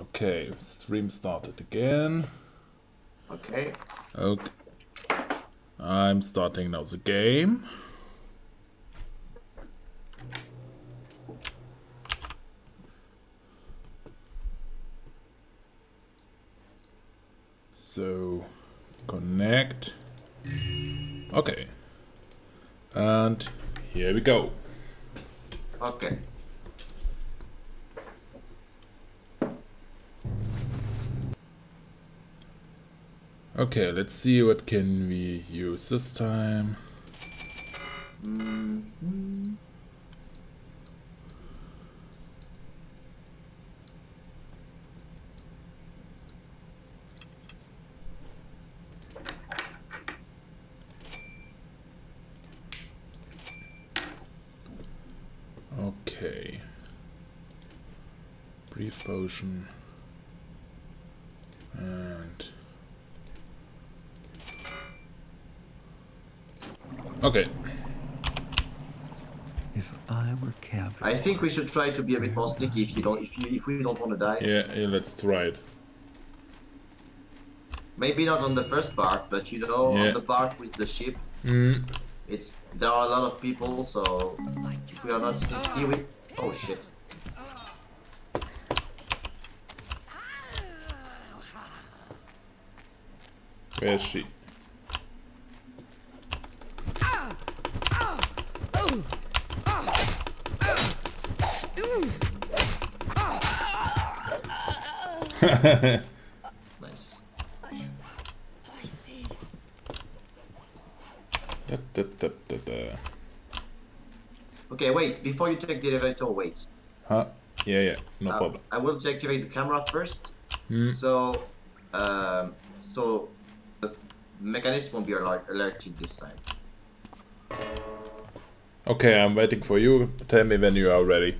Okay, stream started again. Okay. Okay. I'm starting now the game. So, connect. Okay. And here we go. Okay. Okay, let's see what can we use this time. Mhm. Okay. Brief potion. And... Okay. If I were Cabot, I think we should try to be a bit more sneaky if you don't if you if we don't want to die. Yeah, yeah, let's try it. Maybe not on the first part, but you know, Yeah. on the part with the ship, Mm. it's there are a lot of people, so if we are not sneaky, we oh shit. Where is she? Nice. Da, da, da. Okay, wait. Before you take the elevator, wait. Huh? Yeah, yeah, no Uh, problem. I will deactivate the camera first. Hmm. So, um, so the mechanism won't be alert alerted this time. Okay, I'm waiting for you. Tell me when you are ready.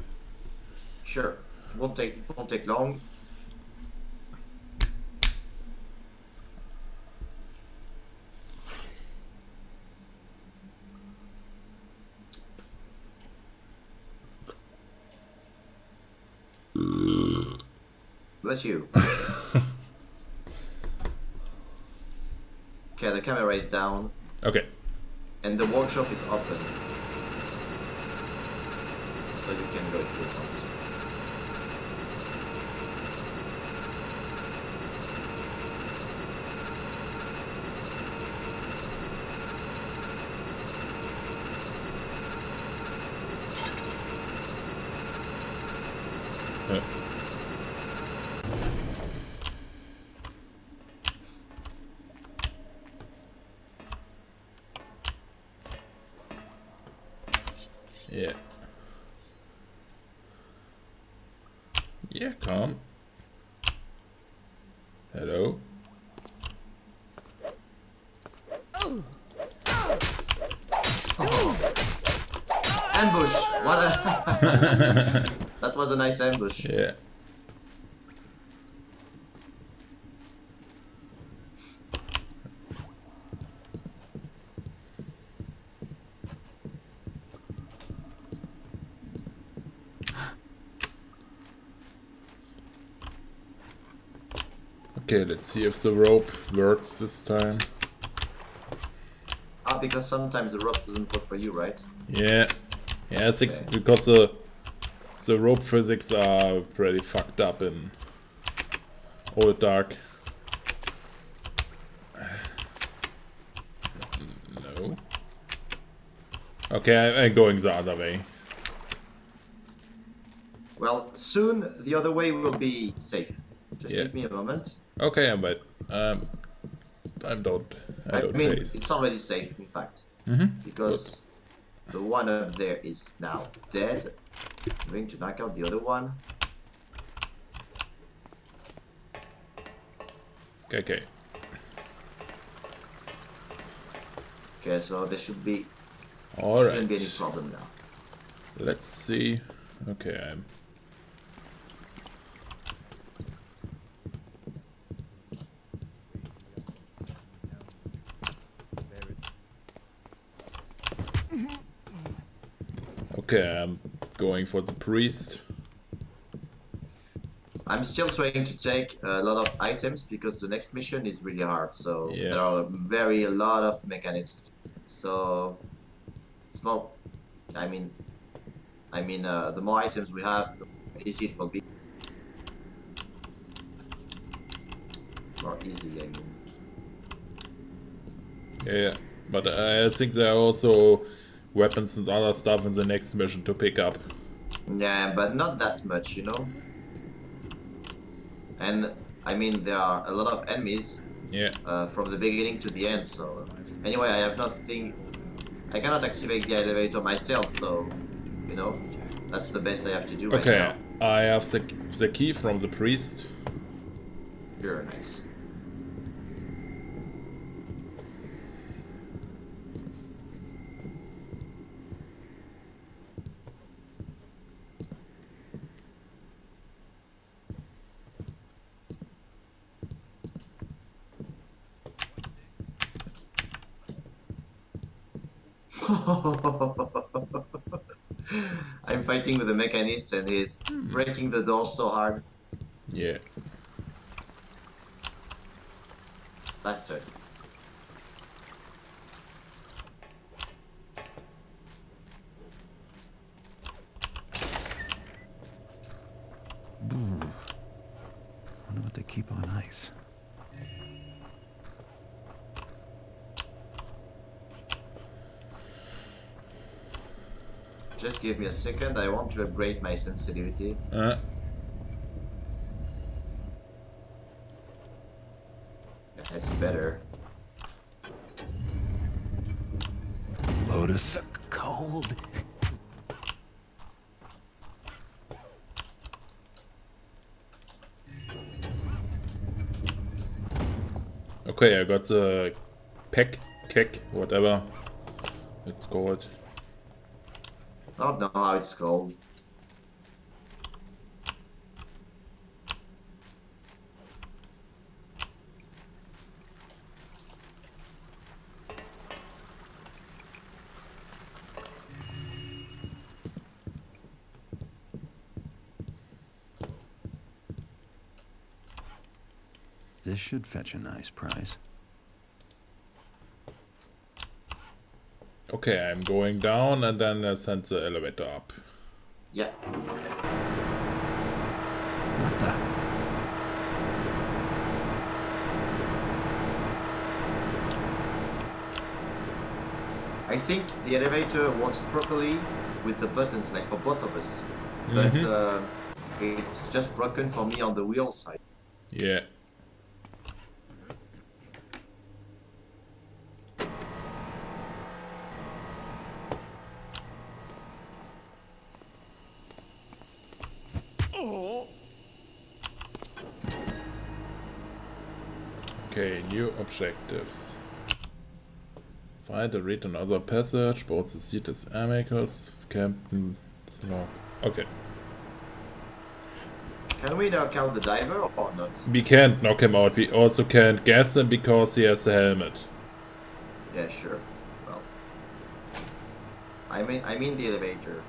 Sure, won't take won't take long. You. okay, the camera is down Okay. and the workshop is open. So you can go if you want. Yeah. Yeah. Come. Hello. Ambush! What a... that was a nice ambush. Yeah. Okay, let's see if the rope works this time. Ah, because sometimes the rope doesn't work for you, right? Yeah, yeah, six Okay. because the the rope physics are pretty fucked up in Old Dark. No. Okay, I, I'm going the other way. Well, soon the other way will be safe. Just Yeah. give me a moment. Okay, I'm but um, I don't. I, I don't mean, it's already safe, in fact. Mhm. Because the one up there is now dead. I'm going to knock out the other one. Okay, okay. Okay, so there should be All shouldn't right. be any problem now. Let's see. Okay, I'm. Okay, I'm going for the priest. I'm still trying to take a lot of items because the next mission is really hard. So Yeah. there are very a lot of mechanics. So it's more. I mean, I mean, uh, the more items we have, the more easy it will be. More easy, I mean. Yeah, but I think there are also weapons and other stuff in the next mission to pick up. Yeah, but not that much, you know. And I mean, there are a lot of enemies Yeah. uh, from the beginning to the end. So anyway, I have nothing. I cannot activate the elevator myself, so you know, that's the best I have to do right now. Okay, now. I have the, the key from the priest. You're nice. I'm fighting with the mechanist and he's hmm. breaking the door so hard. Yeah. Bastard. Wonder what they keep on ice. Just give me a second, I want to upgrade my sensitivity. Uh, It's better. Lotus. Cold. okay, I got the peck, kick, whatever it's called. Oh, I don't know how it's called. This should fetch a nice price. Okay, I'm going down and then I send the elevator up. Yeah. What the? I think the elevator works properly with the buttons, like for both of us. But Mhm. uh, it's just broken for me on the wheel side. Yeah. New objectives. Find and read another passage, board the Cetus Amicus, Captain Snog. Okay. Can we now out the diver or not? We can't knock him out, we also can't gas him because he has a helmet. Yeah, sure. Well, I mean, I mean the elevator.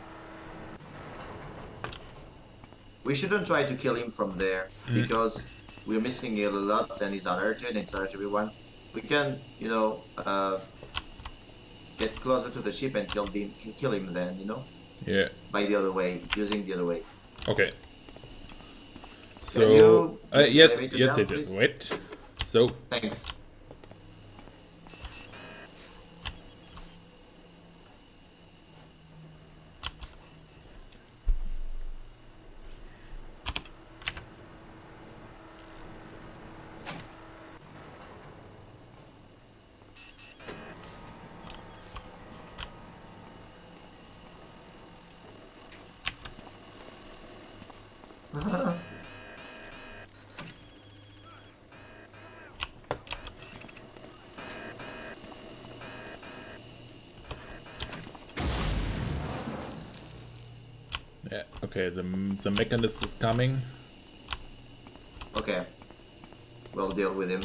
We shouldn't try to kill him from there hmm. because we're missing it a lot and he's alerted and it's alert everyone. We can, you know, uh, get closer to the ship and kill him, kill him then, you know, Yeah. by the other way, using the other way. Okay. So, uh, put the yes, yes, yes, yes. Wait. So, Thanks. Okay, the, the mechanist is coming. Okay. We'll deal with him.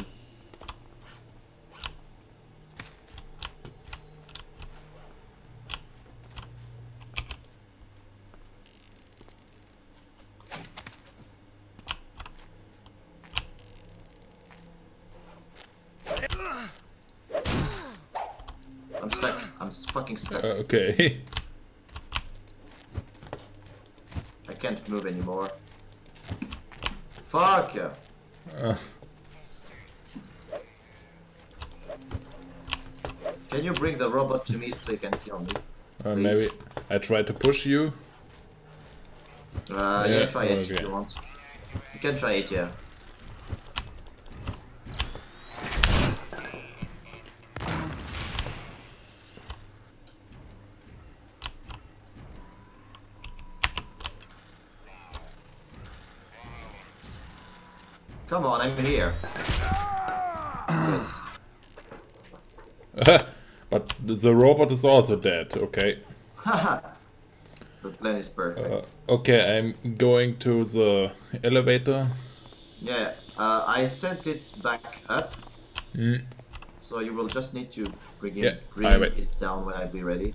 I'm stuck. I'm fucking stuck. Uh, okay. anymore. Fuck yeah. Uh, Can you bring the robot to me so he can kill me? uh, maybe I try to push you. Uh, yeah, Yeah, try it if you want. You can try it, yeah. Come here. but the robot is also dead. Okay. Haha. the plan is perfect. Uh, okay, I'm going to the elevator. Yeah, uh, I sent it back up. Mm. So you will just need to bring it, Yeah, bring it down when I be ready.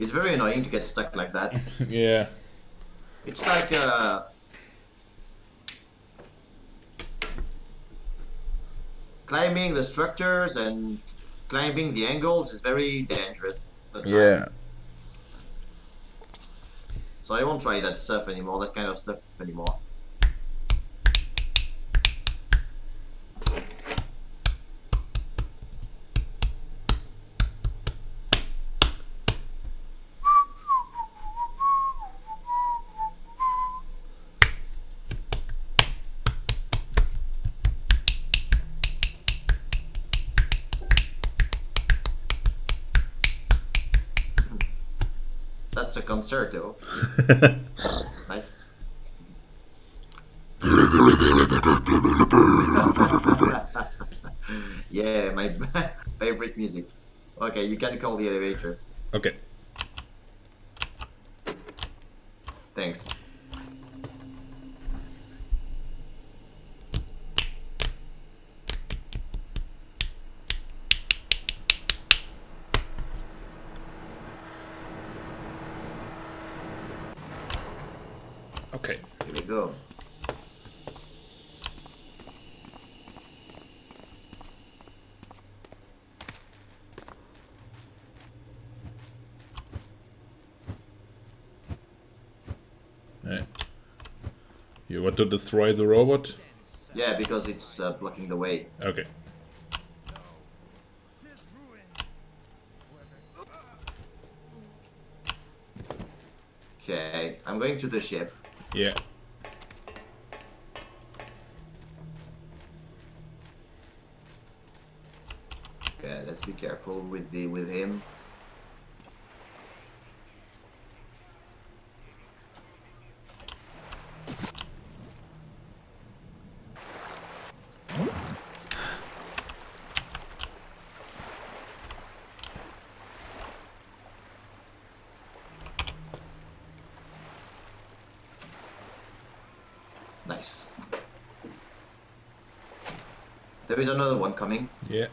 It's very annoying to get stuck like that. yeah. It's like uh, climbing the structures and climbing the angles is very dangerous. Yeah. So I won't try that stuff anymore, that kind of stuff anymore. That's a concerto. Nice. yeah, my favorite music. Okay, you can call the elevator. Okay. Thanks. Okay. Here we go. Yeah. You want to destroy the robot? Yeah, because it's uh, blocking the way. Okay. Okay, I'm going to the ship. Yeah. Okay, let's be careful with the with him. Nice. There is another one coming. Yeah.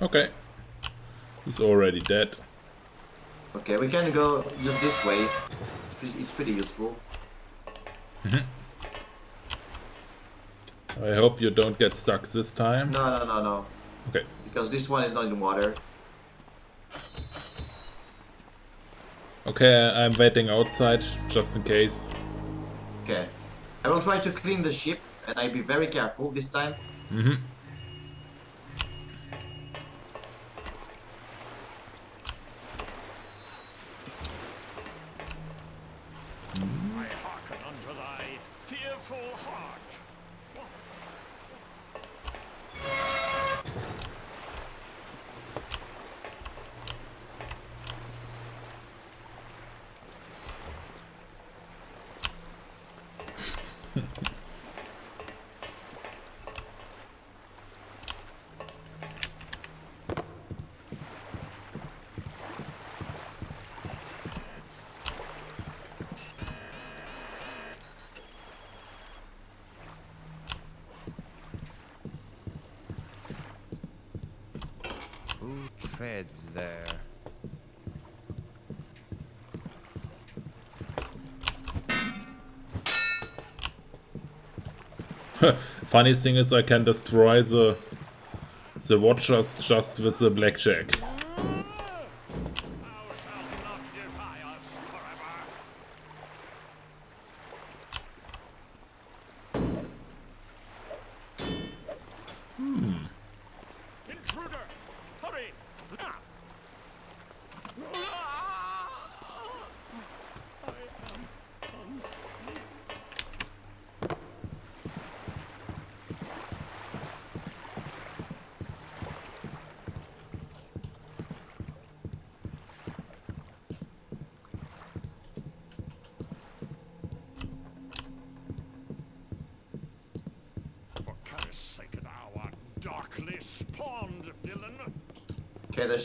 Okay. He's already dead. Okay, we can go just this way. It's pretty, it's pretty useful. Mm-hmm. I hope you don't get stuck this time. No, no, no, no. Okay. Because this one is not in water. Okay, I'm waiting outside just in case. Okay. I will try to clean the ship, and I'll be very careful this time. Mm-hmm. I hearken unto thy fearful heart. there. Funny thing is I can destroy the the watchers just with the blackjack.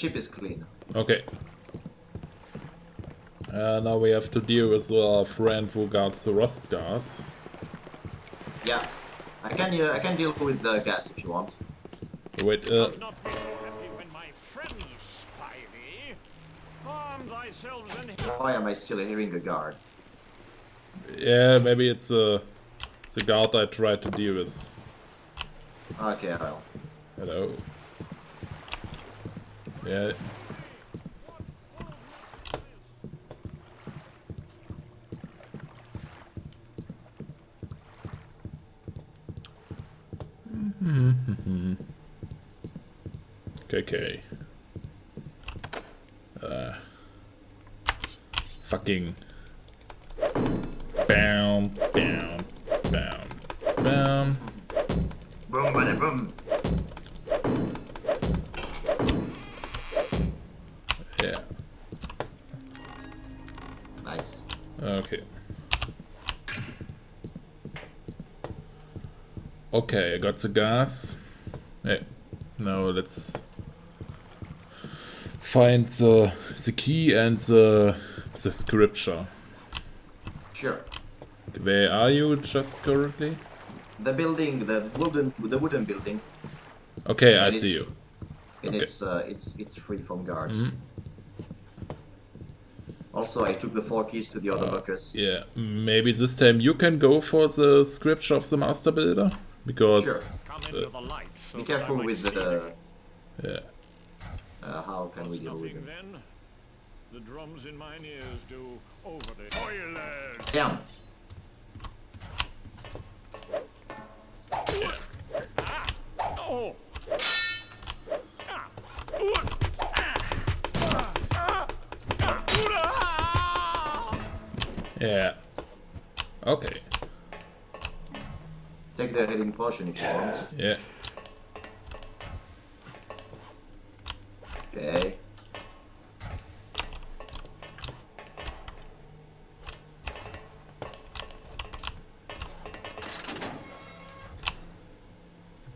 Ship is clean. Okay. Uh, now we have to deal with our friend who guards the rust gas. Yeah. I can uh, I can deal with the gas if you want. Wait, uh, Not so happy when my friends spy thee. Arm thyself and Why am I still hearing a guard? yeah, maybe it's uh, the guard I tried to deal with. Okay, well. Hello. Yeah. KK. Uh, fucking. Bam, bam, bam, bam. Boom, bada boom. Yeah. Nice. Okay. Okay, I got the gas. Hey, now let's find the the key and the the scripture. Sure. Where are you just currently? The building, the wooden, the wooden building, Okay, I see you. and Okay. it's uh, it's it's free from guards. Mhm. Also, I took the four keys to the other Uh, bunkers. Yeah, maybe this time you can go for the scripture of the master builder because Sure. come uh, into the light. So Be careful with the. yeah. Uh, how can we deal with them? then. The drums in mine ears do over the toilet. Damn. Yeah. Okay. Take the healing potion if you want. Yeah. Okay.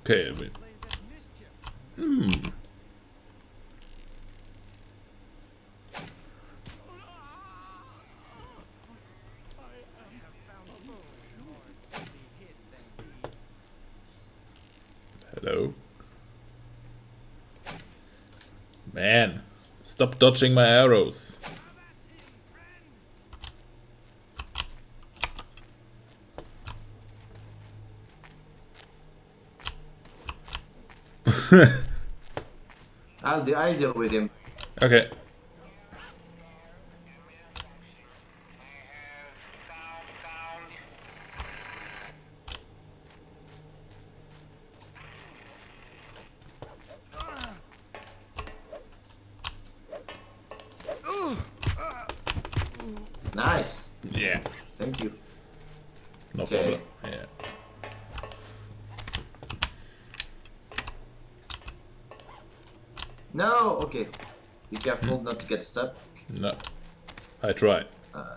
Okay. Wait. Hmm. Hello. Man, stop dodging my arrows. I'll de- I'll deal with him. Okay. Nice. Yeah. Thank you. No Okay. problem. Yeah. No. Okay. Be careful not to get stuck. No. I tried. Uh,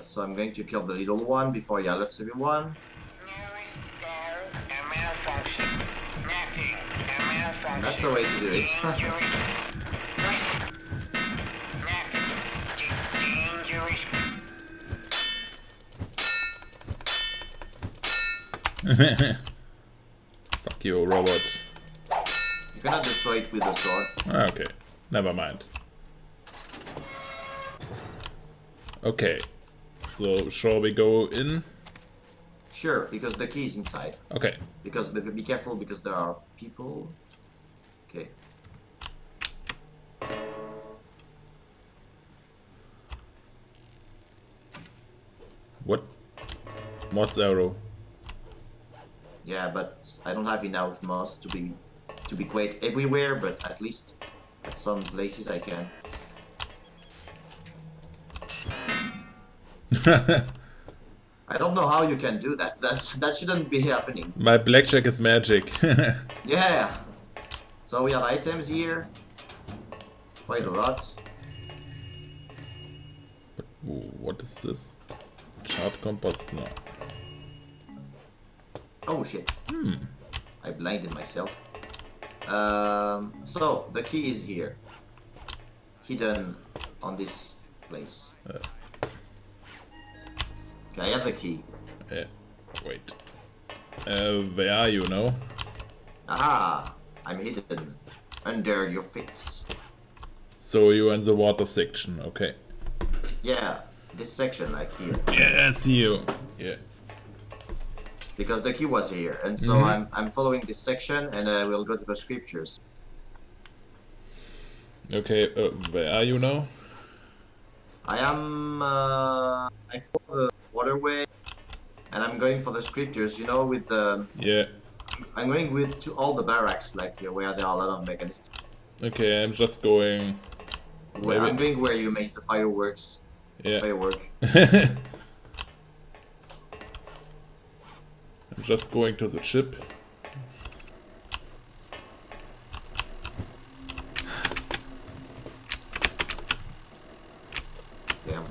so I'm going to kill the little one before he alerts everyone. That's the way to do it. Fuck you, robot. you cannot destroy it with a sword. Ah, Okay. Never mind. Okay. So, shall we go in? Sure, because the key is inside. Okay. Because be, be careful because there are people. Okay. What? Moss arrow. Yeah, but I don't have enough moss to be to be quite everywhere, but at least at some places I can. I don't know how you can do that. That's that shouldn't be happening. My blackjack is magic. Yeah. So we have items here. Quite a lot. But what is this? Chart compass? No. Oh shit. Hmm. I blinded myself. Um, so the key is here, hidden on this place. Uh. Okay, I have a key. Uh, wait. Uh, where are you now? Aha! I'm hidden under your fits. So you're in the water section, okay. Yeah, this section, like here, Yeah, I see you. Yeah. because the key was here, and so Mhm. I'm I'm following this section, and uh, we'll go to the scriptures. Okay, uh, where are you now? I am uh, I follow waterway, and I'm going for the scriptures. You know, with the Yeah. I'm going with to all the barracks, like where there are a lot of mechanists. Okay, I'm just going. Where Maybe- I'm going where you make the fireworks. Yeah. Firework. I'm just going to the ship. Damn.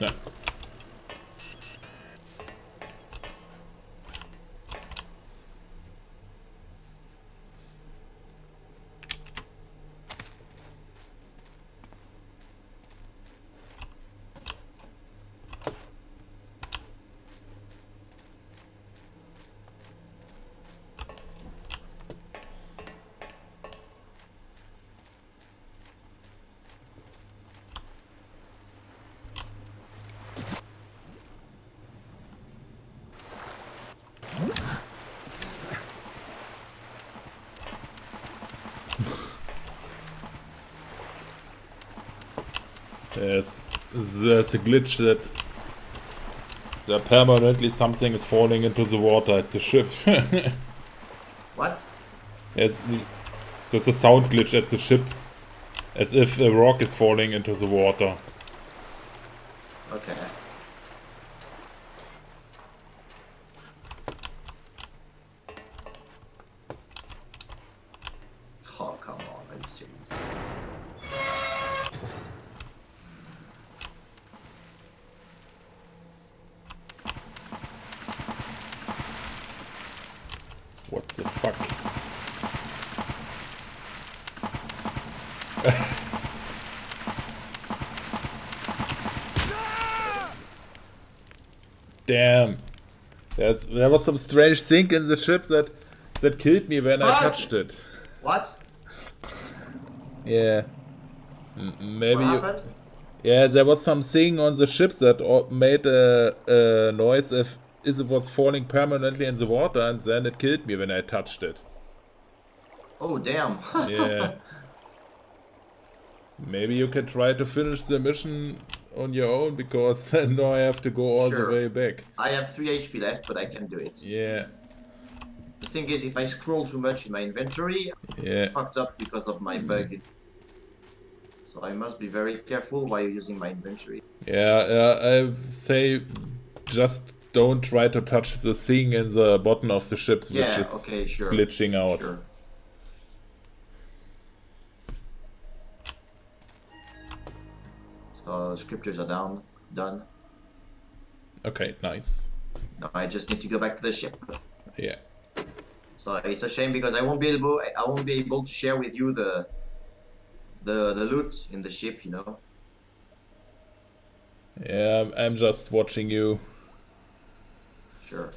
No. There's, there's a glitch that that permanently something is falling into the water at the ship. What? there's, there's a sound glitch at the ship, as if a rock is falling into the water. Okay. Oh come on, are you serious? What the fuck? Damn. There's, there was some strange thing in the ship that that killed me when I touched it. What? Yeah. Maybe What you. Yeah, there was something on the ship that made a, a noise if, if it was falling permanently in the water, and then it killed me when I touched it. Oh damn. Yeah. Maybe you can try to finish the mission on your own, because now I have to go all Sure. the way back. I have 3 HP left, but I can do it. Yeah, The thing is, if I scroll too much in my inventory, yeah. I'm fucked up because of my bug. So I must be very careful while using my inventory. Yeah, uh, I say just don't try to touch the thing in the bottom of the ships, which is okay, sure. glitching out. Sure. The scriptures are down, done. Okay, nice. Now I just need to go back to the ship. Yeah. So it's a shame because I won't be able I won't be able to share with you the the the loot in the ship, you know. Yeah, I'm, I'm just watching you. Sure.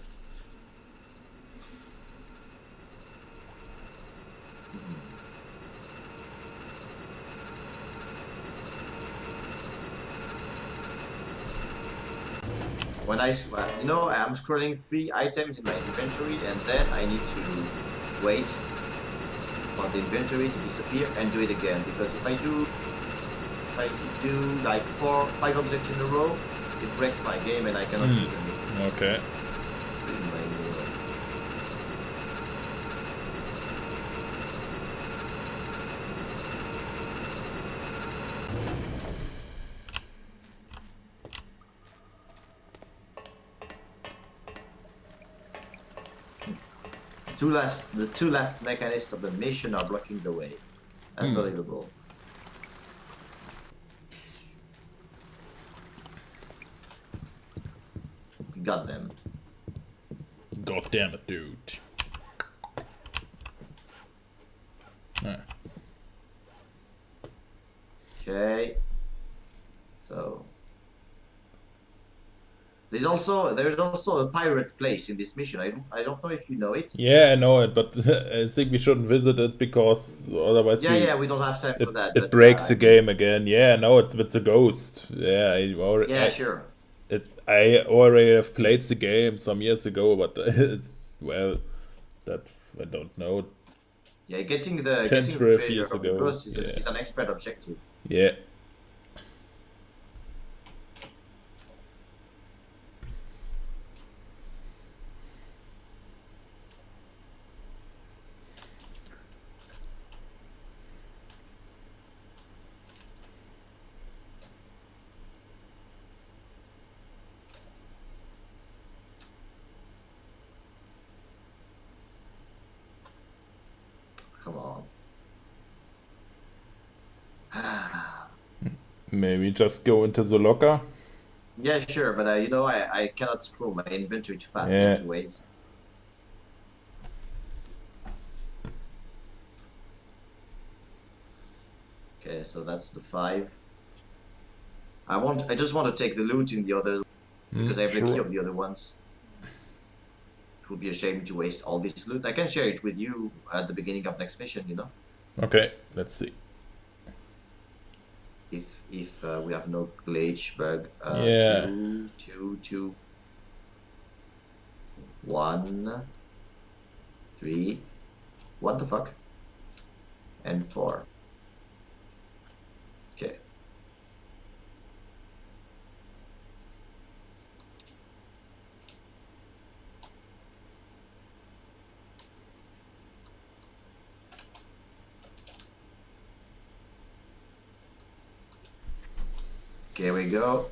When I, you know, I'm scrolling three items in my inventory and then I need to wait for the inventory to disappear and do it again because if I do, if I do like four, five objects in a row, it breaks my game and I cannot Hmm. use anything. Okay. It's pretty manual. The two last, the two last mechanists of the mission are blocking the way. Hmm. Unbelievable. Got them. God damn it, dude. Ah, Okay. So there's also there's also a pirate place in this mission. I don't, I don't know if you know it. Yeah, I know it, but I think we shouldn't visit it because otherwise Yeah, we, yeah, we don't have time it, for that. it but, breaks uh, the game again. Yeah, no, it's it's a ghost. Yeah, I already, Yeah, I, sure. it, I already have played the game some years ago, but well, that I don't know. Yeah, getting the 10, getting the treasure of the ghost is, a, is an expert objective. Yeah. Come on. Maybe just go into the locker. Yeah, sure, but uh, you know I, I cannot scroll my inventory too fast Yeah. anyways. Okay, so that's the five. I want I just want to take the loot in the other because I have the key of the other ones. It would be a shame to waste all this loot. I can share it with you at the beginning of next mission, you know, Okay, let's see. If uh, we have no glitch bug. Uh, Yeah. Two, two, two, one, three. What the fuck? And four. Okay. Here we go.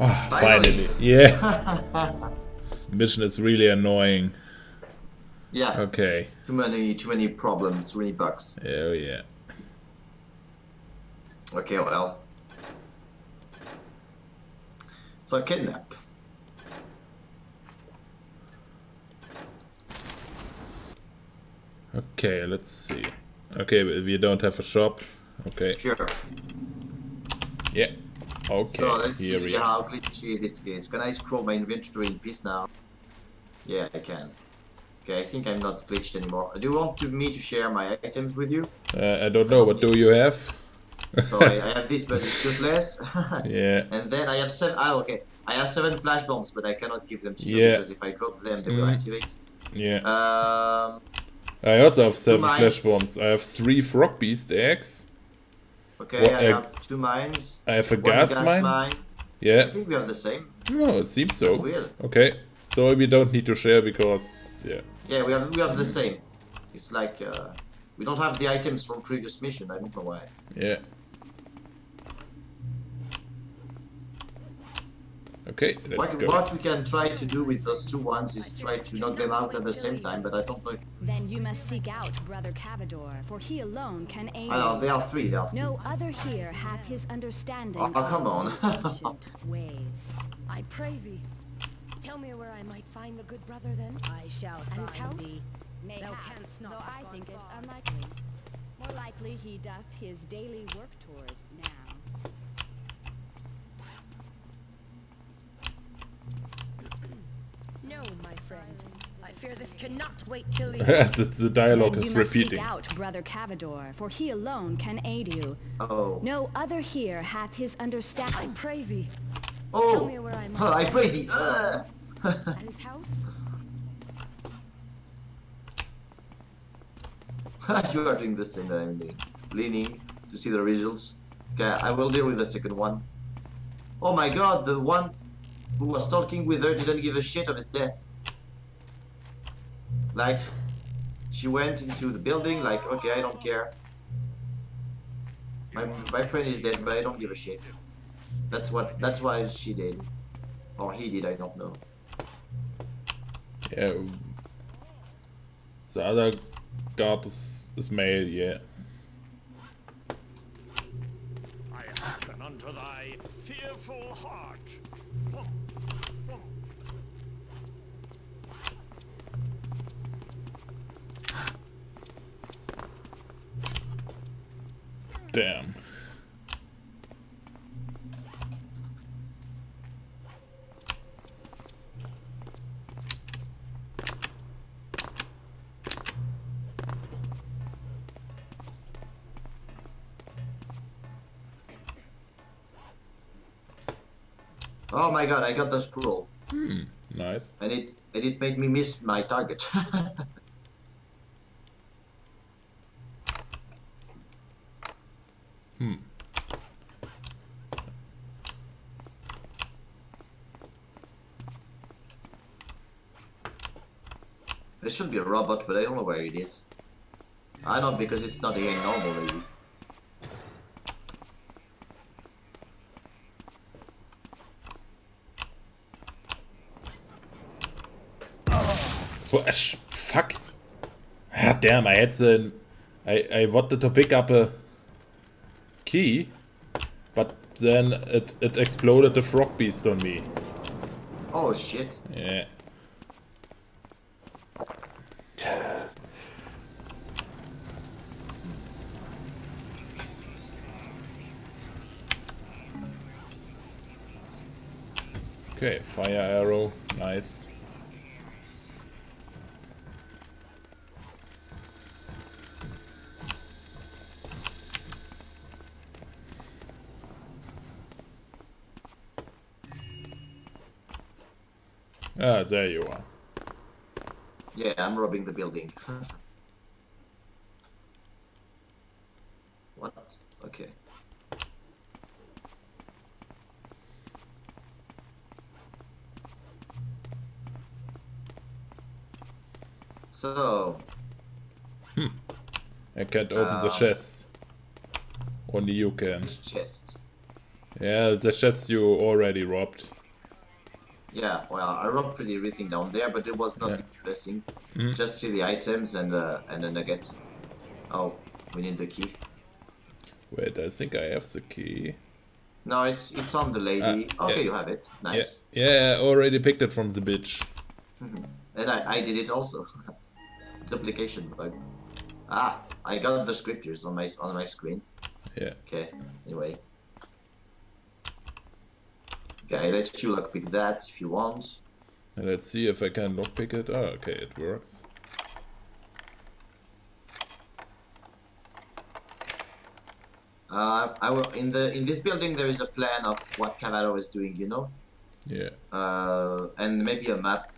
Ah, Finally. finally. Yeah. this mission is really annoying. Yeah. Okay. Too many, too many problems. Too many bugs. Oh yeah. Okay, well. So kidnap. Okay, let's see. Okay, we don't have a shop. Okay. Sure. Yeah. Okay. So let's here see we how glitchy this is. Can I scroll my inventory in peace now? Yeah, I can. Okay, I think I'm not glitched anymore. Do you want to, me to share my items with you? Uh, I don't know. What do you have? So I, I have this, but it's useless. Yeah. And then I have seven. Ah, okay. I have seven flash bombs, but I cannot give them to you Yeah. because if I drop them, they will Mm. activate. Yeah. Um. I also have seven flash bombs. I have three frog beast eggs. Okay, What, I uh, have two mines. I have a One gas, mine. I Yeah. think we have the same. No, it seems so. That's weird. Okay. So we don't need to share because yeah. Yeah, we have we have the same. It's like uh, we don't have the items from previous mission. I don't know why. Yeah. Okay, let's What, go. what we can try to do with those two ones is try to knock them out at the same time, but I don't know if. Then you must seek out Brother Cavador, for he alone can aid I know, you. they are three. They are three. No other here hath his understanding Oh, come on. ways. I pray thee. Tell me where I might find the good brother then. I shall At his find house? thee. Thou Mayhap, canst not though I gone think it unlikely. More likely he doth his daily work tours now. No, my friend. I fear this cannot wait till the As it's the dialogue then is you must repeating. seek out Brother Cavador, for he alone can aid you. Oh. No other here hath his understanding. I pray thee. Oh! Tell me oh. where I might Huh, I pray thee. Uh. Ugh. At his house? you are doing the same that I'm doing. Leaning to see the results. Okay, I will deal with the second one. Oh my god, the one who was talking with her didn't give a shit of his death. Like, she went into the building like, okay, I don't care. My, my friend is dead, but I don't give a shit. That's what, that's why she did. Or he did, I don't know. Yeah. The other guard is, is male, yeah. I hearken unto thy fearful heart. Thump, thump. Damn. Oh my god, I got the scroll. Hmm, nice. And it, and it made me miss my target. should be a robot, but I don't know where it is. I know because it's not here normally. sh- fuck. Ah, damn, I had the... I, I wanted to pick up a key, but then it, it exploded the frog beast on me. Oh shit. Yeah. Okay, fire arrow, nice. Ah, there you are. Yeah, I'm robbing the building. what? Okay. So, I can't open the Ah. chest. Only you can. chest. Yeah, the chest you already robbed. Yeah, well, I robbed pretty everything down there, but it was nothing interesting. Just see the items and uh, and a nugget. Oh, we need the key. Wait, I think I have the key. No, it's it's on the lady. Ah, okay, yeah. you have it. Nice. Yeah, yeah, I already picked it from the bitch. And I, I did it also. Duplication bug. Ah, I got the scriptures on my on my screen. Yeah. Okay. Anyway. Okay, let you like pick that if you want. And let's see if I can lockpick it. Oh, okay, it works. Uh, I will in the in this building there is a plan of what Cavador is doing, you know, Yeah. uh, and maybe a map.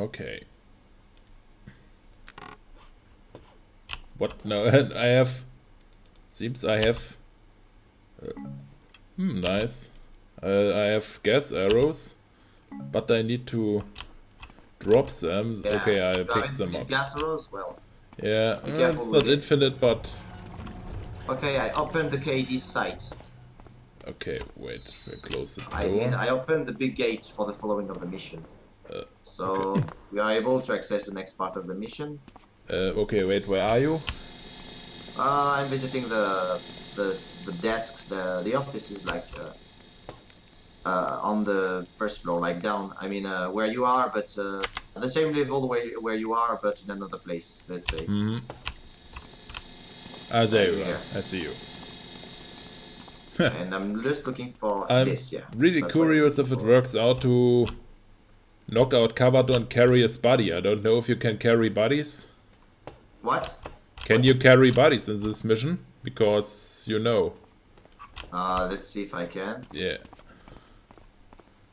Okay. What? No, I have. Seems I have. Uh, hmm, nice. Uh, I have gas arrows, but I need to drop them. Yeah. Okay, I picked them up. Gas arrows? Well, Yeah, uh, it's not it. infinite, but okay, I opened the KD site. okay. Wait, we close the I door. mean, I opened the big gate for the following of the mission. Uh, so we are able to access the next part of the mission. Uh, okay, wait, where are you? Uh, I'm visiting the the the desks, the the office is like uh, uh, on the first floor, like down. I mean, uh, where you are, but uh, at the same level where where you are, but in another place. Let's say. Mm-hmm. Ah, there you are. I see you. and I'm just looking for I'm this. Yeah. really That's curious if it works out to knock out Cavador and carry his body. I don't know if you can carry bodies. What? Can you carry bodies in this mission? Because you know, Uh, let's see if I can. yeah.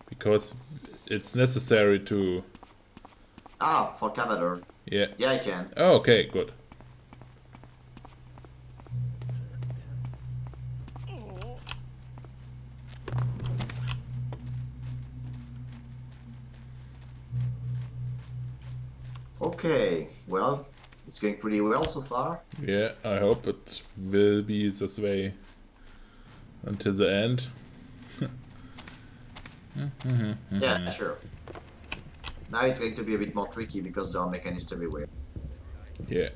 Because it's necessary to, Ah, for Cavador. yeah. Yeah, I can. Oh, okay, good. Okay. Well, it's going pretty well so far. Yeah, I hope it will be this way until the end. Yeah, sure. Now it's going to be a bit more tricky because there are mechanics everywhere. Yeah.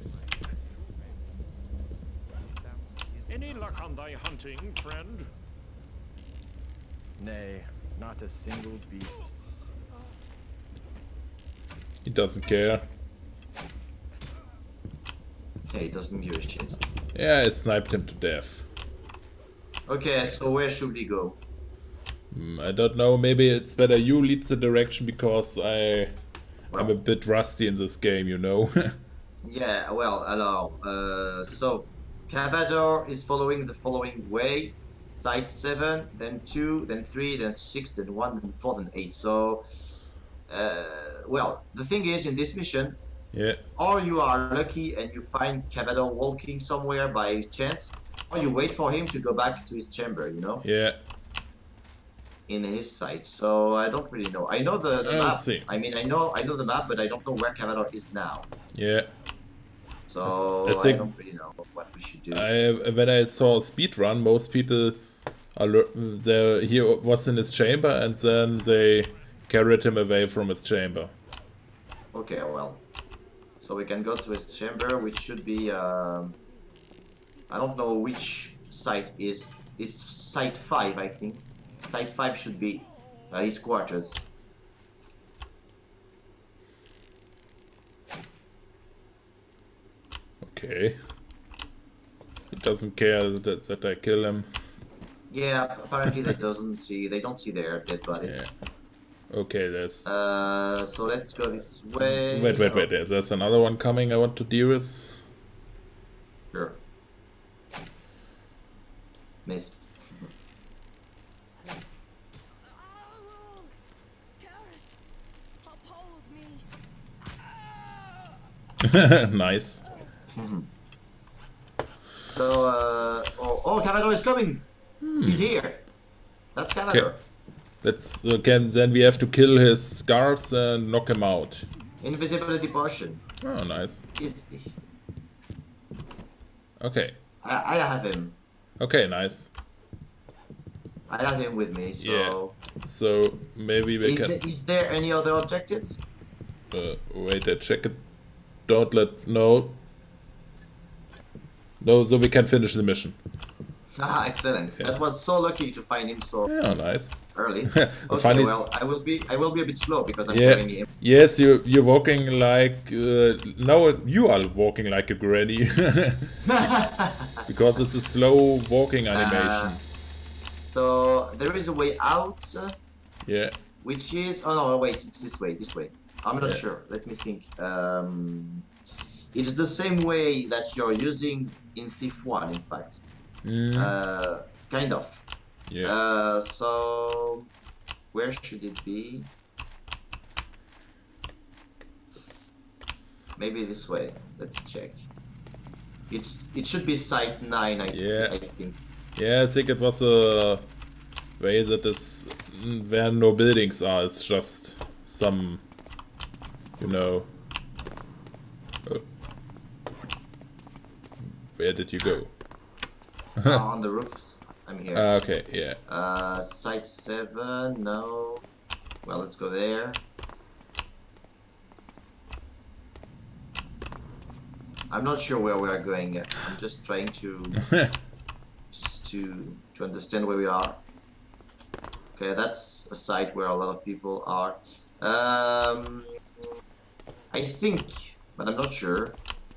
Any luck on thy hunting, friend? Nay, not a single beast. He doesn't care. Okay, it doesn't give a shit. Yeah, I sniped him to death. Okay, so where should we go? Mm, I don't know, maybe it's better you lead the direction because I I'm a bit rusty in this game, you know. Yeah, well, hello. Uh, so, Cavador is following the following way. Site 7, then 2, then 3, then 6, then 1, then 4, then 8. So, uh, well, the thing is, in this mission, yeah. or you are lucky and you find Cavador walking somewhere by chance, or you wait for him to go back to his chamber, you know, Yeah. in his site. So, I don't really know. I know the, the map. see. I mean, I know I know the map, but I don't know where Cavador is now. Yeah. So, I I, think- don't really know what we should do. I when I saw speed run, most people lear- he was in his chamber and then they carried him away from his chamber. Okay, well. So we can go to his chamber, which should be, um, I don't know which site is. It's site 5, I think. Site 5 should be uh, his quarters. Okay. He doesn't care that, that I kill him. Yeah, apparently they doesn't see, they don't see their dead bodies. Yeah. Okay, there's. Uh, so let's go this way. Wait, wait, wait. There's, there's another one coming. I want to deal with. Sure. Missed. Karras, uphold me. nice. So, uh, oh, oh, Cavador is coming! He's here! That's Cavador. Let's again. Then we have to kill his guards and knock him out. Invisibility potion. Oh, nice. Okay. I, I have him. Okay, nice. I have him with me, so... So maybe we Is, can. is there any other objectives? Uh, wait, I check it. Don't let no. No, so we can finish the mission. Ah, excellent. Yeah. That was so lucky to find him so Yeah, nice. early. Okay, well, I will be I will be a bit slow because I'm Yeah. Yes, you you're walking like uh, now you are walking like a granny because it's a slow walking animation. So there is a way out, uh, yeah. which is oh no wait it's this way this way. I'm not Yeah. sure. Let me think. Um, it's the same way that you're using in Thief One, in fact. Mm, Uh, kind of. yeah. Uh, so where should it be? Maybe this way. Let's check. It's it should be site nine. I, Yeah. I think. yeah, I think it was a way that is mm, where no buildings are. It's just some, you know. Oh. Where did you go? Ah, on the roofs. I'm here. Ah, okay, yeah. Uh, site seven. No. Well, let's go there. I'm not sure where we are going yet. I'm just trying to just to to understand where we are. Okay, that's a site where a lot of people are. Um, I think, but I'm not sure,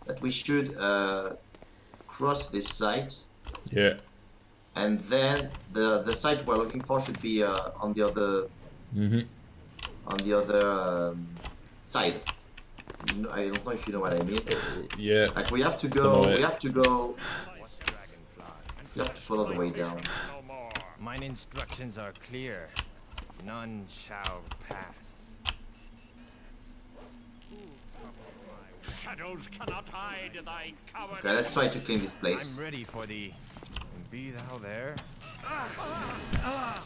that we should uh, cross this site, Yeah. and then the the site we're looking for should be uh, on the other Mm-hmm. on the other um, side. You I don't know if you know what I mean. Yeah. Like we have to go, Somewhere. we have to go, Nice dragonfly. you have to follow the way down. No. Mine instructions are clear. None shall pass. Shadows cannot hide thy coward. Okay, let's try to clean this I'm place. ready for thee. Be thou there. Uh.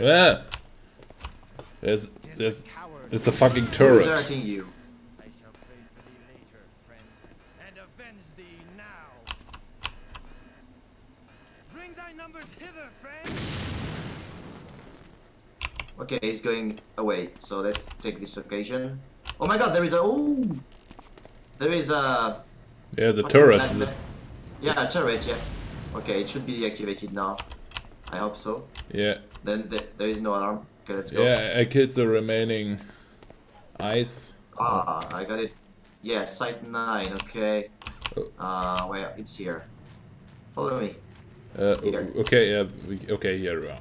Yeah. There's there's there's a fucking turret. hurting you? I shall pray for thee later, friend, and avenge thee now. Bring thy numbers hither, friend. Okay, he's going away. So let's take this occasion. Oh my god, there is a oh, there is a There's the turret. Yeah, turret. Yeah. Okay, it should be deactivated now. I hope so. Yeah. Then th there is no alarm. Okay, let's go. Yeah, I killed the remaining ice. Ah, I got it. Yeah, site nine. Okay. Oh. Uh, well, it's here. Follow me. Uh, Here. okay, yeah, we, okay, here we are.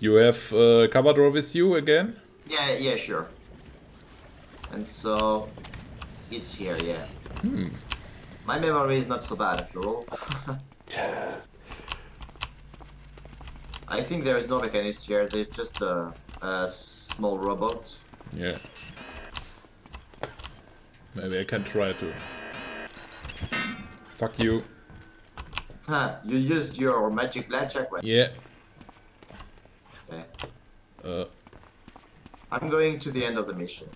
You have uh, Cavador with you again? Yeah, yeah, sure. And so, it's here. Yeah. Hmm. My memory is not so bad after all. I think there is no mechanist here. There's just a, a small robot. Yeah. Maybe I can try to. Fuck you. Huh, you used your magic blackjack weapon. Yeah. Okay. Uh, I'm going to the end of the mission.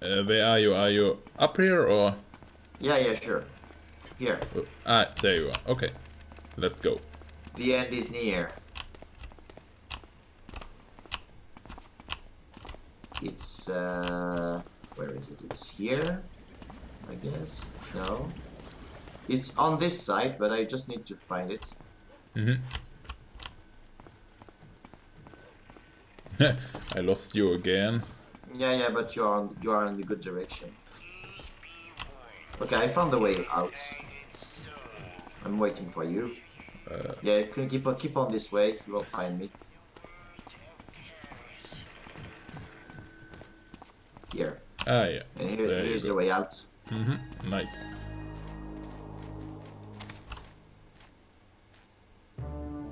uh, where are you? Are you up here or? Yeah, yeah, sure. Here. Oh, ah, there you are. Okay. Let's go. The end is near. It's uh where is it? It's here, I guess. No. It's on this side, but I just need to find it. Mm-hmm. I lost you again. Yeah, yeah, but you are on you are in the good direction. Okay, I found the way out. I'm waiting for you. Uh, Yeah, you can keep on keep on this way. You will find me. Here, ah, yeah. and here, There here's the way out. Mm-hmm. Nice.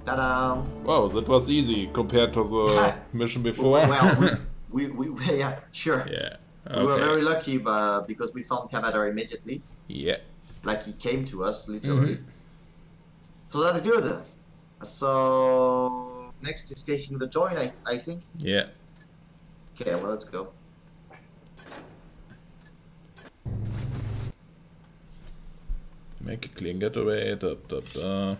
Ta-da! Wow, that was easy compared to the mission before. Well, we, we, we yeah, sure. yeah. We were very lucky, but because we found Cavador immediately, Yeah. like he came to us literally. Mhm. So that's good. So next is casing the joint, I, I think. Yeah. Okay, well let's go. Make a clean getaway. Da, da, da.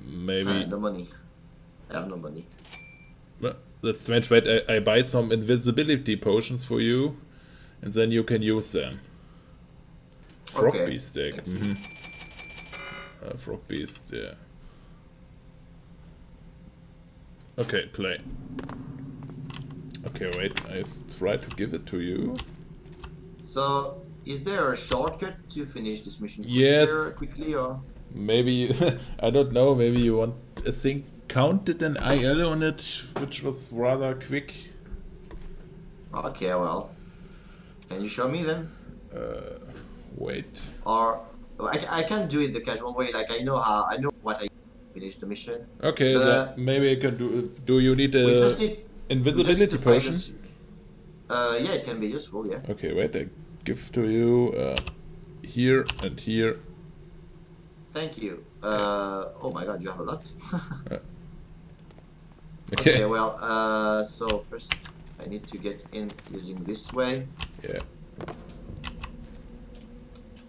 Maybe. No money. I have no money. That's strange. Wait, I, I buy some invisibility potions for you, and then you can use them. Frog Okay, beast thank hmm Uh, frog beast, yeah. Okay, play. Okay, wait. I try to give it to you. So is there a shortcut to finish this mission quicker, Yes. quickly or? Maybe I don't know. Maybe you want a thing counted an IL on it, which was rather quick. Okay, well. Can you show me then? Uh, wait. Or I, I can do it the casual way. Like I know how I know what I finish the mission. Okay, maybe I can do. Do you need a need we just need invisibility potion? Uh, yeah, it can be useful. Yeah. Okay, wait. I give to you uh, here and here. Thank you. Uh, oh my god, you have a lot. Okay. okay, well, uh, so first I need to get in using this way. Yeah.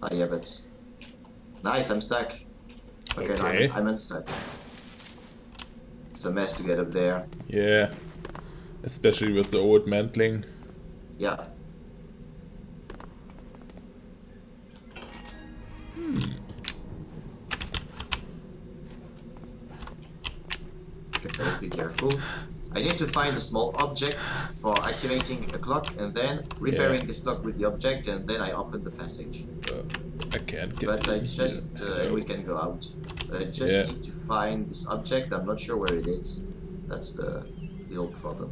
Ah, yeah, but nice. I'm stuck. Okay, no, Okay. I'm, I'm unstuck. It's a mess to get up there. Yeah. Especially with the old mantling. Yeah. Let's be careful. I need to find a small object for activating a clock and then repairing Yeah. this clock with the object and then I open the passage. Uh, I can't get But I just, uh, we can go out. I just Yeah. need to find this object. I'm not sure where it is. That's the little problem.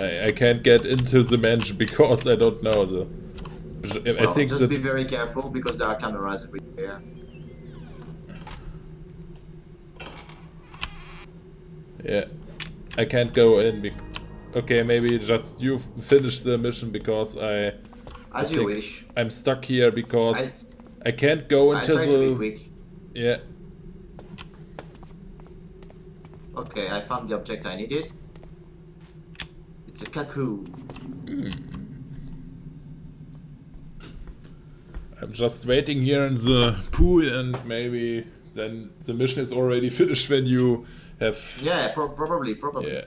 I, I can't get into the mansion because I don't know the. I Well, think just be very careful because there are cameras everywhere. Yeah, I can't go in. Okay, maybe just you finish the mission because I As I you wish. I'm stuck here because I, I, can't go I into to be the quick. yeah. Okay, I found the object I needed. It's a cuckoo. Hmm. I'm just waiting here in the pool and maybe then the mission is already finished when you have Yeah, pro- probably, probably. yeah.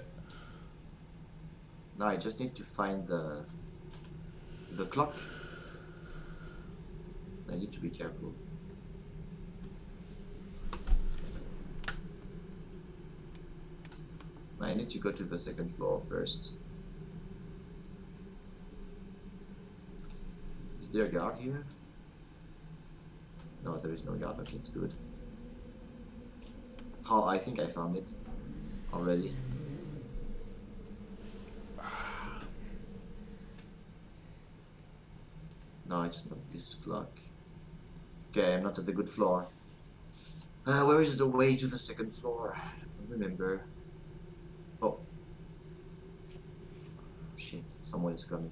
No, I just need to find the the clock. I need to be careful. I need to go to the second floor first. Is there a guard here? No, there is no guard. Okay, it's good. How? I think I found it already. No, it's not this clock. Okay, I'm not at the good floor. Uh, where is the way to the second floor? I remember. Oh. Shit, someone is coming.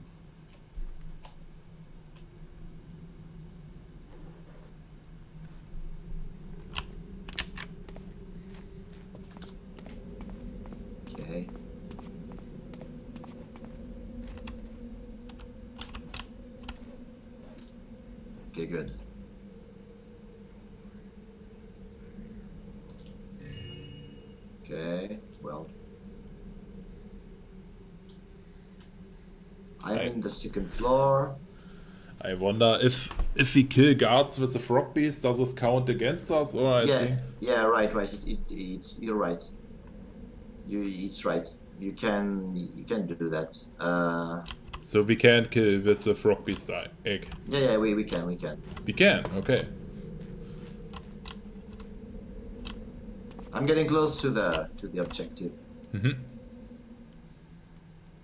Okay. Okay, good. Okay, well. I'm I- in the second floor. I wonder if if we kill guards with the frog beast, does this count against us or I yeah, think yeah, right, right. It, it, it, you're right. You, it's right. You can, you can do that. Uh, so we can't kill with the frog beast egg. yeah, yeah, we, we can, we can. We can, okay. I'm getting close to the to the objective. Mhm.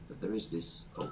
But there is this. Oh.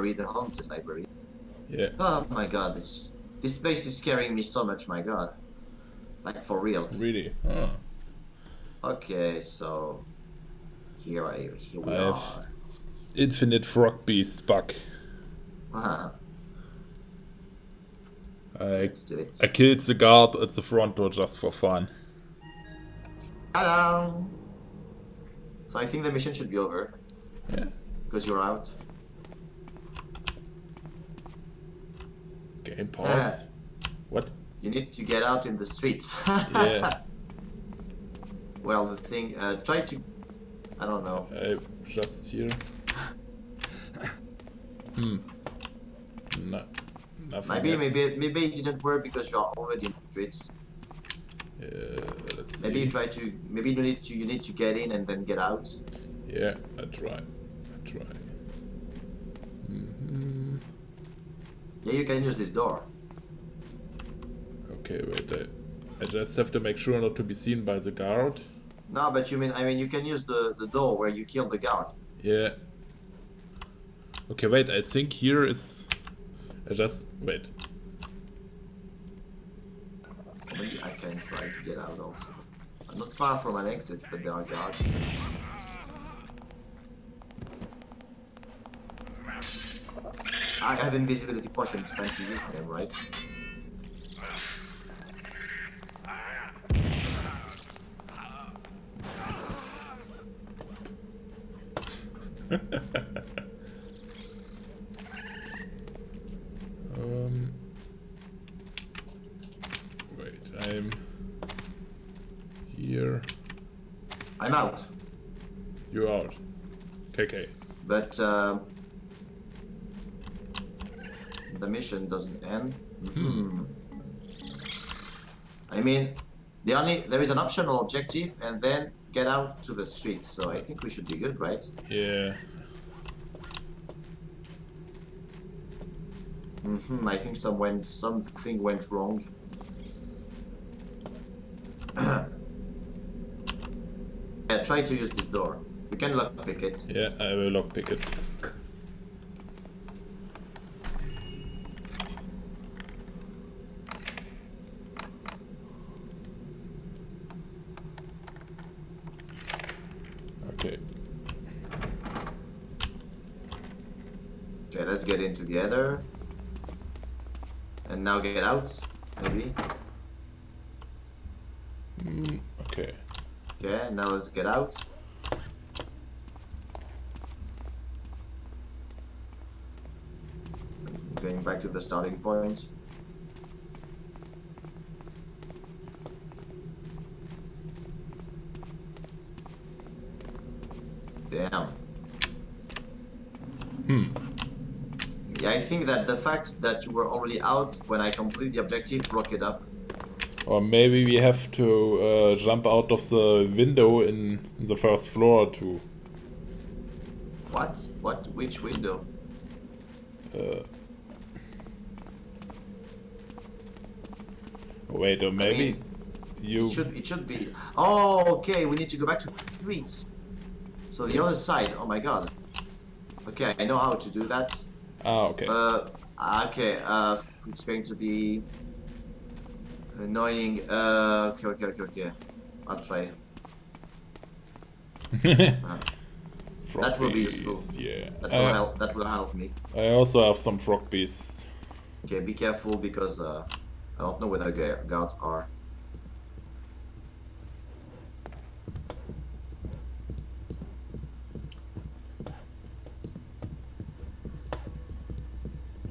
library, the haunted library. Yeah. Oh my god, this this place is scaring me so much, my god. Like for real. Really? Oh. Okay, so here I here we I are. have- Infinite frog beast bug. Ah, I let's do it. I killed the guard at the front door just for fun. Hello. So I think the mission should be over Yeah. because you're out. Pause. What? You need to get out in the streets. Yeah. well, the thing, uh, try to, I don't know. I just here. Hmm. No, nothing. Maybe, yet. maybe, maybe it didn't work because you're already in the streets. Uh, let's Maybe see. you try to, maybe you need to, you need to get in and then get out. Yeah, I try. I try. Yeah, you can use this door. Okay, wait, I, I just have to make sure not to be seen by the guard. No, but you mean, I mean, you can use the, the door where you kill the guard. Yeah. Okay, wait, I think here is... I just... wait. Maybe I can try to get out also. I'm not far from an exit, but there are guards. I have invisibility potion. It's time to use them, right? Um, wait, I'm here. I'm out. You're out. KK. But um, the mission doesn't end. Hmm. I mean, the only there is an optional objective, and then get out to the streets. So I think we should be good, right? Yeah. hmm I think some went something went wrong. yeah, try to use this door. You can lockpick it. Yeah, I will lockpick it. Okay. Okay, let's get in together. And now get out, maybe. Mm, okay. Okay, now let's get out. Going back to the starting point. Damn. Hmm. Yeah, I think that the fact that you were already out when I complete the objective broke it up. Or maybe we have to uh, jump out of the window in, the first floor to. What? What? Which window? Uh, wait, or maybe mean, you. It should it should be. Oh, okay. We need to go back to the streets. So the other side. Oh my god. Okay, I know how to do that. Ah, okay. Uh, okay. Uh, it's going to be annoying. Uh, okay, okay, okay, okay. I'll try. Uh, that will be useful. yeah. that will Uh, help. That will help me. I also have some frog beasts. Okay, be careful because uh, I don't know where the guards are.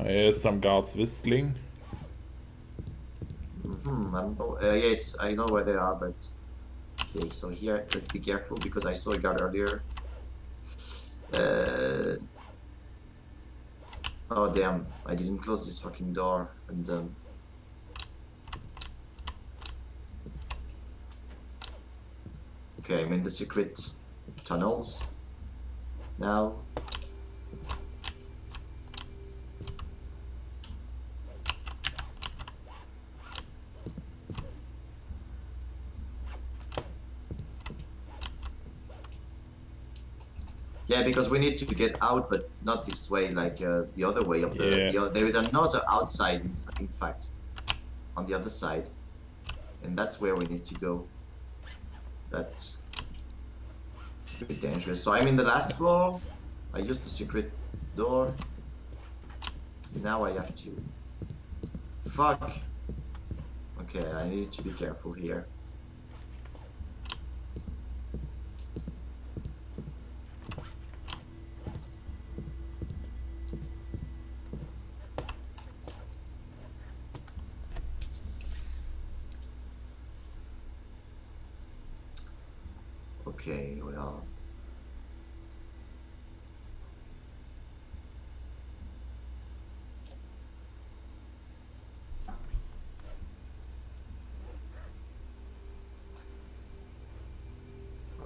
I hear some guards whistling. Hmm. I'm, oh, uh, yeah, it's I know where they are, but okay. So here, let's be careful because I saw a guard earlier. Uh. Oh damn! I didn't close this fucking door, and um. Okay, I'm in the secret tunnels now. Yeah, because we need to get out, but not this way, like uh, the other way of the. Yeah. the o- there is another outside, in, in fact, on the other side, and that's where we need to go. That's it's a bit dangerous. So I'm in the last floor. I used the secret door. Now I have to. Fuck. Okay, I need to be careful here. Okay, well.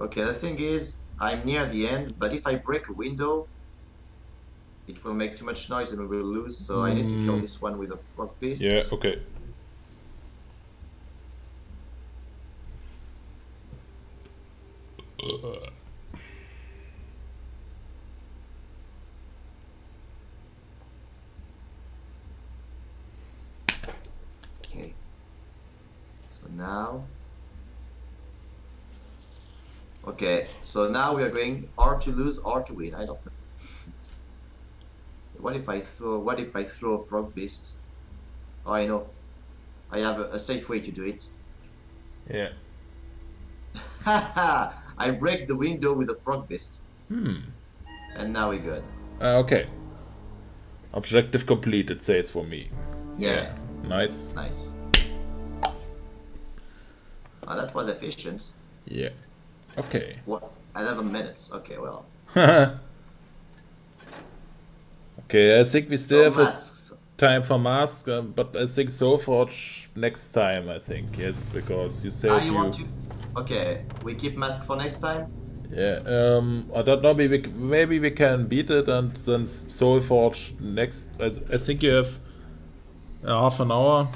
Okay, the thing is, I'm near the end, but if I break a window, it will make too much noise and we will lose, so I need to kill Mm. this one with a frog beast. Yeah. Okay. So now. Okay, so now we are going or to lose or to win. I don't know. What if I throw? What if I throw a frog beast? Oh, I know. I have a, a safe way to do it. Yeah. Haha! I break the window with a frog beast, Hmm. and now we're good. Uh, okay. Objective completed, says for me. Yeah. Nice. Nice. Oh, that was efficient. Yeah. Okay. What? 11 minutes. Okay, well. okay, I think we still So have time for mask, uh, but I think Soulforge next time, I think. Yes, because you said Ah, you... you want to? Okay, we keep mask for next time. Yeah, um, I don't know, maybe, we- maybe we can beat it and then Soulforge next... I, I think you have uh, half an hour.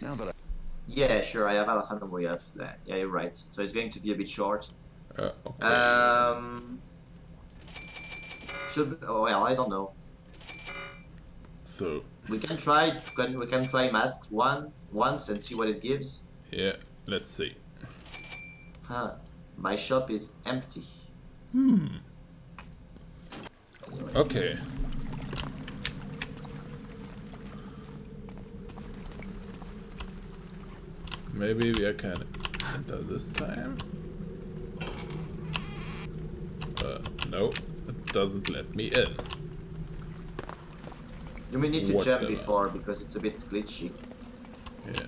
Now that I Yeah, sure. I have Alejandro. We have. Yeah, you're right. So it's going to be a bit short. Uh, okay. Um. Should oh well, I don't know. so, We can try. Can we can try masks one once and see what it gives? yeah, let's see. Huh. My shop is empty. Hmm. Okay. Maybe we can enter this time. Uh, no, it doesn't let me in. You may need to jump before because it's a bit glitchy. Yeah.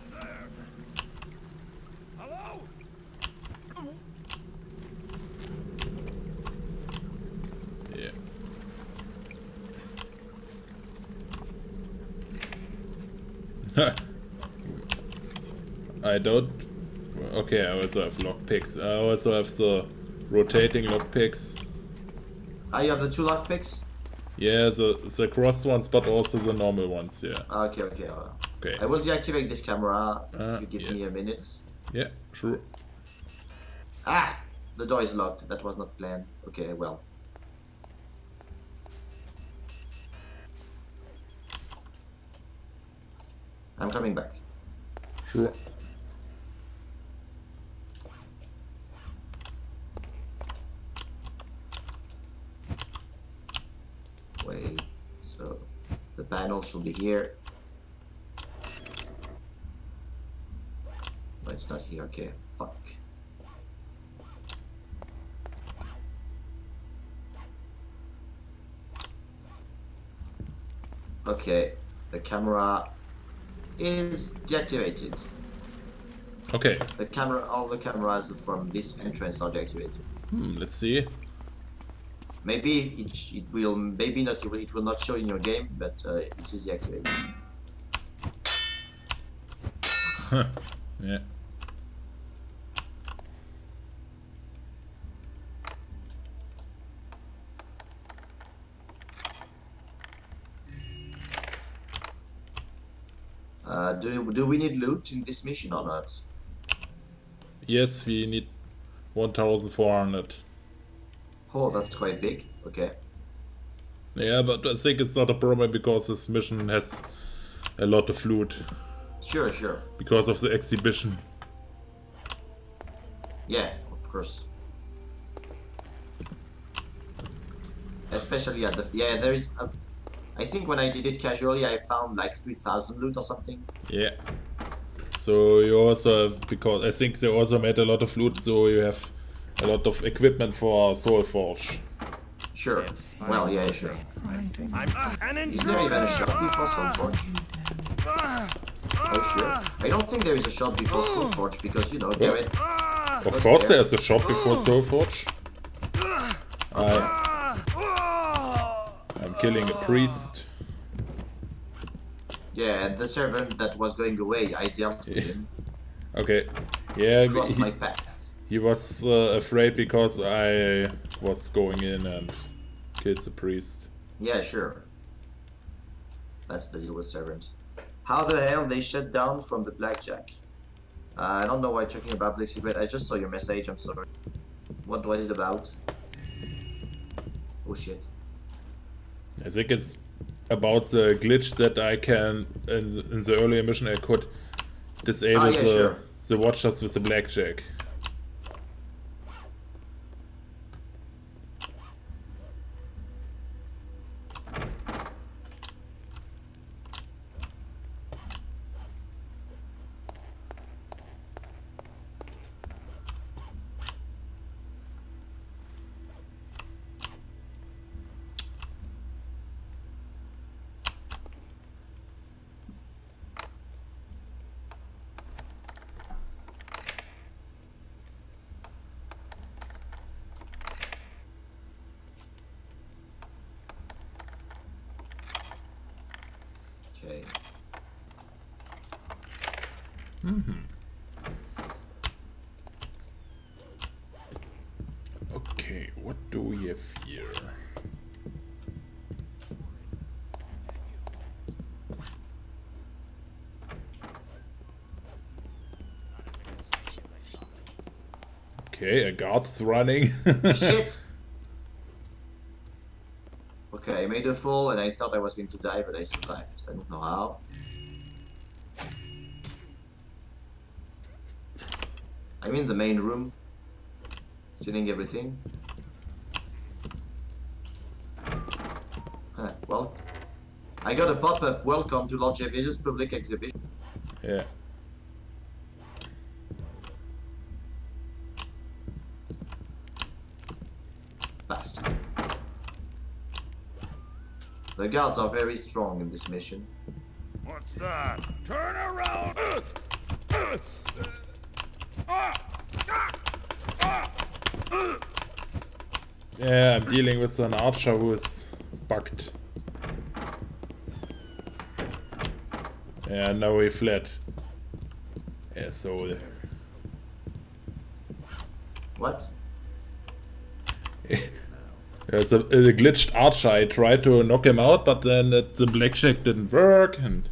Hello? Yeah. I don't. Okay, I also have lockpicks. I also have the rotating lockpicks. Ah, you have the two lockpicks? Yeah, the the crossed ones, but also the normal ones. Yeah. Ah, Okay, okay. uh, Okay. I will deactivate this camera Ah, if you give yeah. me a minute. Yeah. Sure. Ah! The door is locked. That was not planned. Okay, well. I'm coming back. Sure. Wait. So panel be here. No, it's not here. Okay, fuck. Okay, the camera is deactivated. Okay. The camera, all the cameras from this entrance are deactivated. Hmm, let's see. Maybe it, it will, maybe not, it will, it will not show in your game, but uh, it is deactivated. Yeah. Uh, do, do we need loot in this mission or not? Yes, we need 1,400. Oh, that's quite big. Okay. Yeah, but I think it's not a problem because this mission has a lot of loot Sure, sure. because of the exhibition. Yeah, of course. Especially at the yeah, there is. A, I think when I did it casually, I found like three thousand loot or something. Yeah. So you also have because I think they also made a lot of loot, so you have a lot of equipment for Soul Forge. Sure. Well, yeah, sure. I'm an Is there even a shop before Soulforge? Ah. Oh, sure. I don't think there is a shop before Soul oh. Forge because you know, Garrett. Ah. Of What's course, there? there's a shop before Soulforge. Ah. I, I'm killing a priest. Yeah, the servant that was going away, I dealt with him. Okay. Yeah, Crossed he, my path. He was uh, afraid because I was going in and killed the priest. Yeah, sure. That's the deal with servant. How the hell they shut down from the blackjack? Uh, I don't know why you're talking about Black Secret. I just saw your message. I'm sorry. What was it about? Oh shit. I think it's about the glitch that I can in, in the earlier mission I could disable Ah, yeah, the sure. the watchers with the blackjack. Okay. Okay, we have here? Okay, a guard's running. Shit! Okay, I made a fall and I thought I was going to die, but I survived. I don't know how. I'm in the main room, stealing everything. Huh, well, I got a pop-up. Welcome to Lord Gervasius' public exhibition. yeah. Bastard. The guards are very strong in this mission. What's that? Turn around! Yeah, I'm dealing with an archer who is bugged. Yeah, now he fled. Asshole. What? There's a, a glitched archer. I tried to knock him out, but then it, the blackjack didn't work, and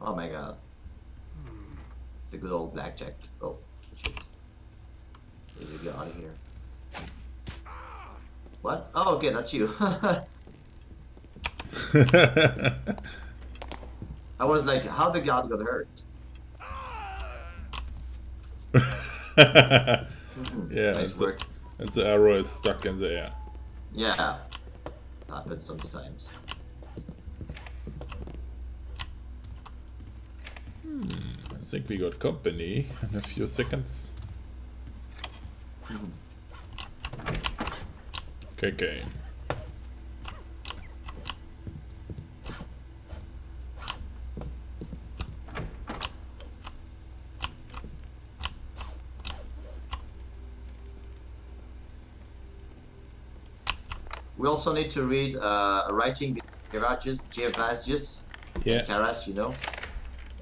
Oh my god. The good old blackjack. Oh, shit. We need to get out of here. What? Oh, okay, that's you. I was like, how the god got hurt? Mm-hmm. yeah, nice and the, work. and the arrow is stuck in the air. Yeah. Happens sometimes. Hmm, I think we got company in a few seconds. Mm-hmm. Okay, okay. Also need to read uh, a writing Gerasius, Gervasius, Yeah, Karras, you know.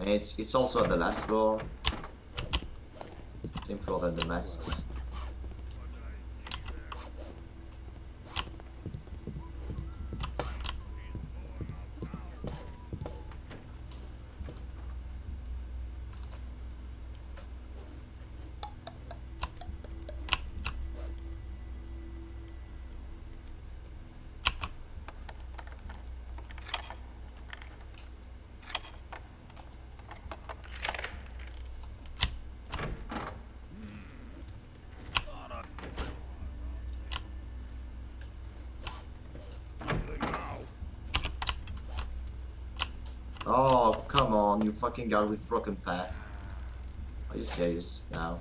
And it's it's also on the last floor. Same floor than the masks. Oh, come on, you fucking god with broken path. Are you serious now?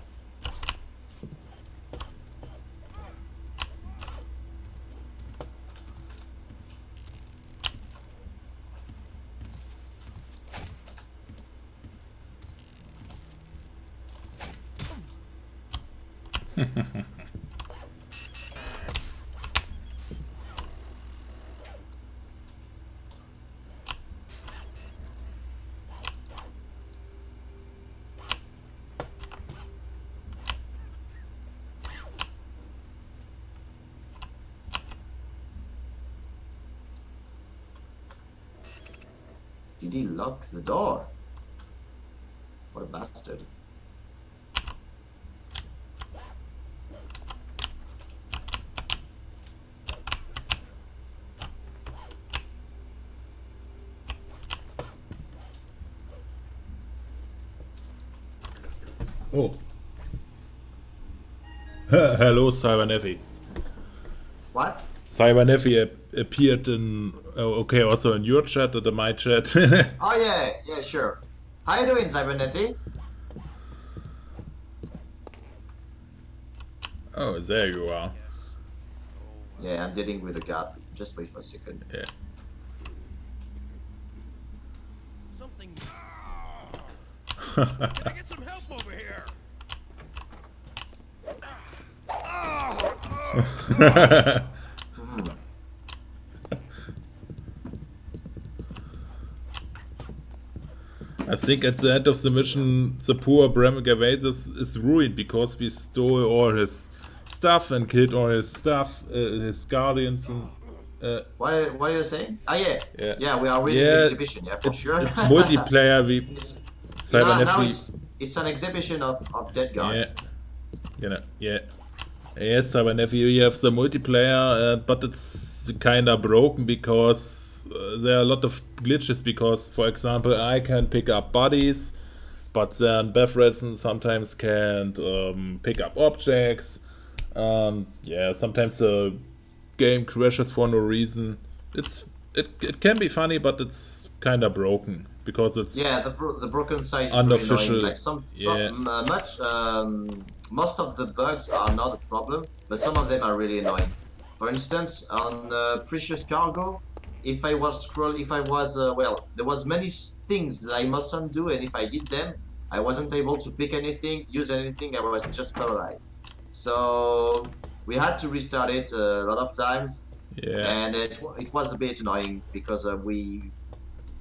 He lock the door? What a bastard. Oh. Hello, Cybernefi. What? Ap- appeared in, oh, okay, also in your chat and the my chat. Oh yeah, yeah, sure. How you doing, Cybernethi? oh, there you are. Yeah, I'm dealing with a gap. Just wait for a second. Yeah. Something. Can I get some help over here? I ah, ah, ah. think at the end of the mission, the poor Bram Gervais is ruined because we stole all his stuff and killed all his stuff, uh, his guardians. And, uh, What are, what are you saying? Oh, yeah. Yeah. Yeah, we are winning Yeah, the exhibition, yeah, for it's, sure. it's multiplayer. We It's- now, Cybernetics. now it's, it's an exhibition of, of dead Yeah. guards. You know, yeah. Yes, Cybernev, you have the multiplayer, uh, but it's kinda broken because uh, there are a lot of glitches. Because, for example, I can pick up bodies, but then Beth Redson sometimes can't um, pick up objects. Um, yeah, sometimes the game crashes for no reason. It's it, it can be funny, but it's kinda broken because it's Yeah, the, bro- the broken side is Unofficial, really annoying. Like some, yeah. some uh, much, um, most of the bugs are not a problem, but some of them are really annoying. For instance, on uh, Precious Cargo, if I was scroll, if I was uh, well, there was many things that I mustn't do, and if I did them, I wasn't able to pick anything, use anything. I was just paralyzed. So we had to restart it uh, a lot of times yeah. and it, it was a bit annoying because uh, we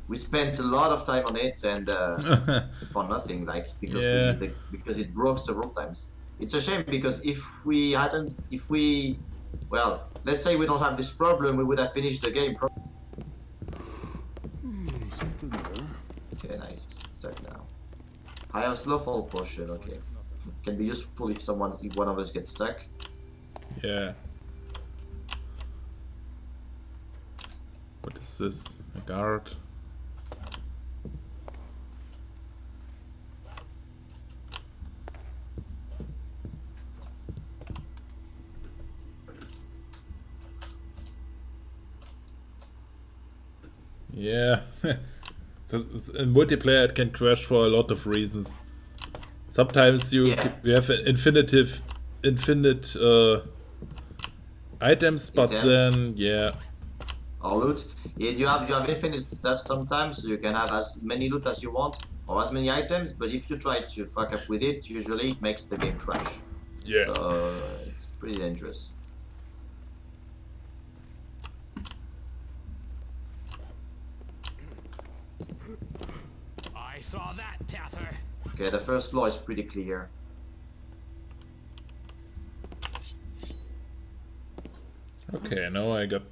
we spent a lot of time on it and uh, for nothing like because Yeah. we, the, because it broke several times it's a shame because if we hadn't if we well let's say we don't have this problem we would have finished the game pro- okay nice start now i have slow fall potion okay can be useful if someone if one of us gets stuck Yeah. What is this? A guard? Yeah. In multiplayer, it can crash for a lot of reasons. Sometimes you Yeah. you have an infinitive, infinite uh, items, but Items. then yeah, or loot. Yeah, you have you have infinite stuff sometimes, so you can have as many loot as you want or as many items. But if you try to fuck up with it, usually it makes the game crash. yeah. So it's pretty dangerous. I saw that, Tather. Okay, the first floor is pretty clear. Okay, now I got.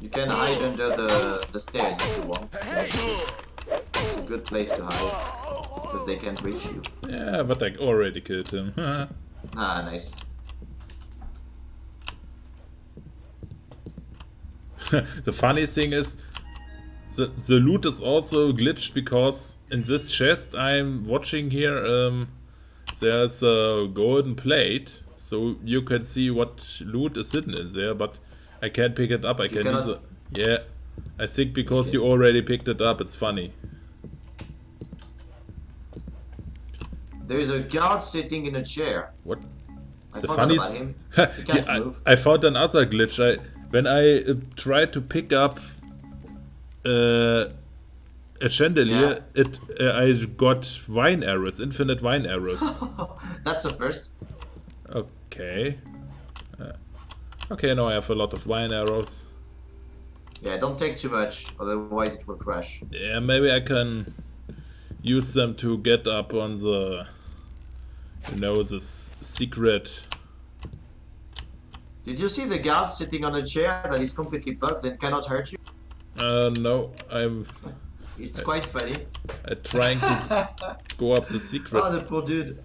You can hide under the the stairs if you want. It's a good place to hide because they can't reach you. Yeah, but I already killed him. Ah, nice. the funny thing is, the the loot is also glitched because in this chest I'm watching here, um, there's a golden plate, so you can see what loot is hidden in there, but I can't pick it up. I can either. Yeah, I think because you already picked it up, it's funny. There is a guard sitting in a chair. What? I The funny about him. Yeah, I, move. I found another glitch. I when I uh, tried to pick up uh, a chandelier, it uh, I got wine arrows, infinite wine arrows. That's a first. okay. Uh, okay, now I have a lot of wine arrows. Yeah, don't take too much, otherwise it will crash. Yeah, maybe I can use them to get up on the, you know, this secret. Did you see the guard sitting on a chair that is completely bugged and cannot hurt you? Uh, no, I'm It's quite funny. I'm trying to go up the secret. Oh, the poor dude.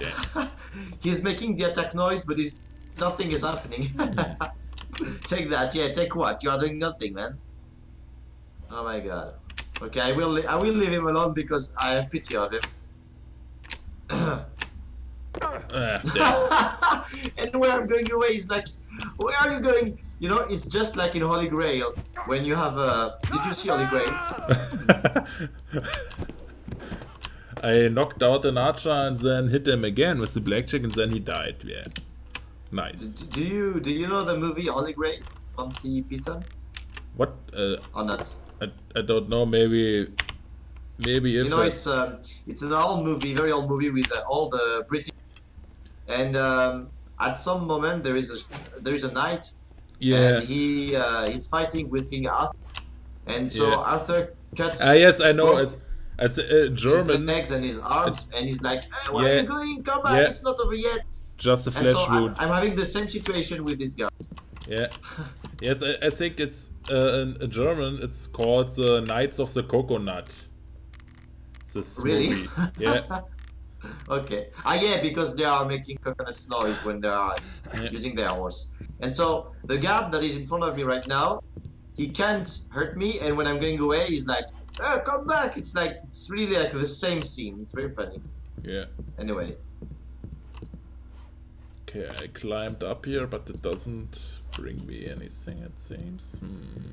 Yeah. He's making the attack noise, but he's nothing is happening. take that, yeah. Take what? You are doing nothing, man. Oh my god. Okay, I will. I will leave him alone because I have pity of him. Damn. and where I'm going away is like, where are you going? You know, it's just like in Holy Grail when you have a. Did you see Holy Grail? I knocked out an archer and then hit him again with the blackjack and then he died. Yeah. Nice. D- Do you do you know the movie Holy Grail? Monty Python What? Uh, or not? I, I don't know. Maybe. Maybe if You know, I- it's um, it's an old movie, very old movie with uh, all the British. And um, at some moment, there is a there is a knight, yeah. and he uh, he's fighting with King Arthur, And so Yeah. Arthur cuts. Ah, yes, I know. both As as uh, his German, legs and his arms, and he's like, "Eh, "Where Yeah. are you going? Come back! Yeah. It's not over yet." just a And flesh so I'm. I'm having the same situation with this guy. Yeah. yes, I, I think it's uh, in, in German. It's called the Knights of the Coconut. This Really? movie. Yeah. okay. Ah, yeah, because they are making coconut noise when they are Yeah. using their horse. And so the guard that is in front of me right now, he can't hurt me, and when I'm going away, he's like, "Oh, come back!" It's like it's really like the same scene. It's very funny. Yeah. Anyway, Okay, I climbed up here, but it doesn't bring me anything, it seems. Hmm.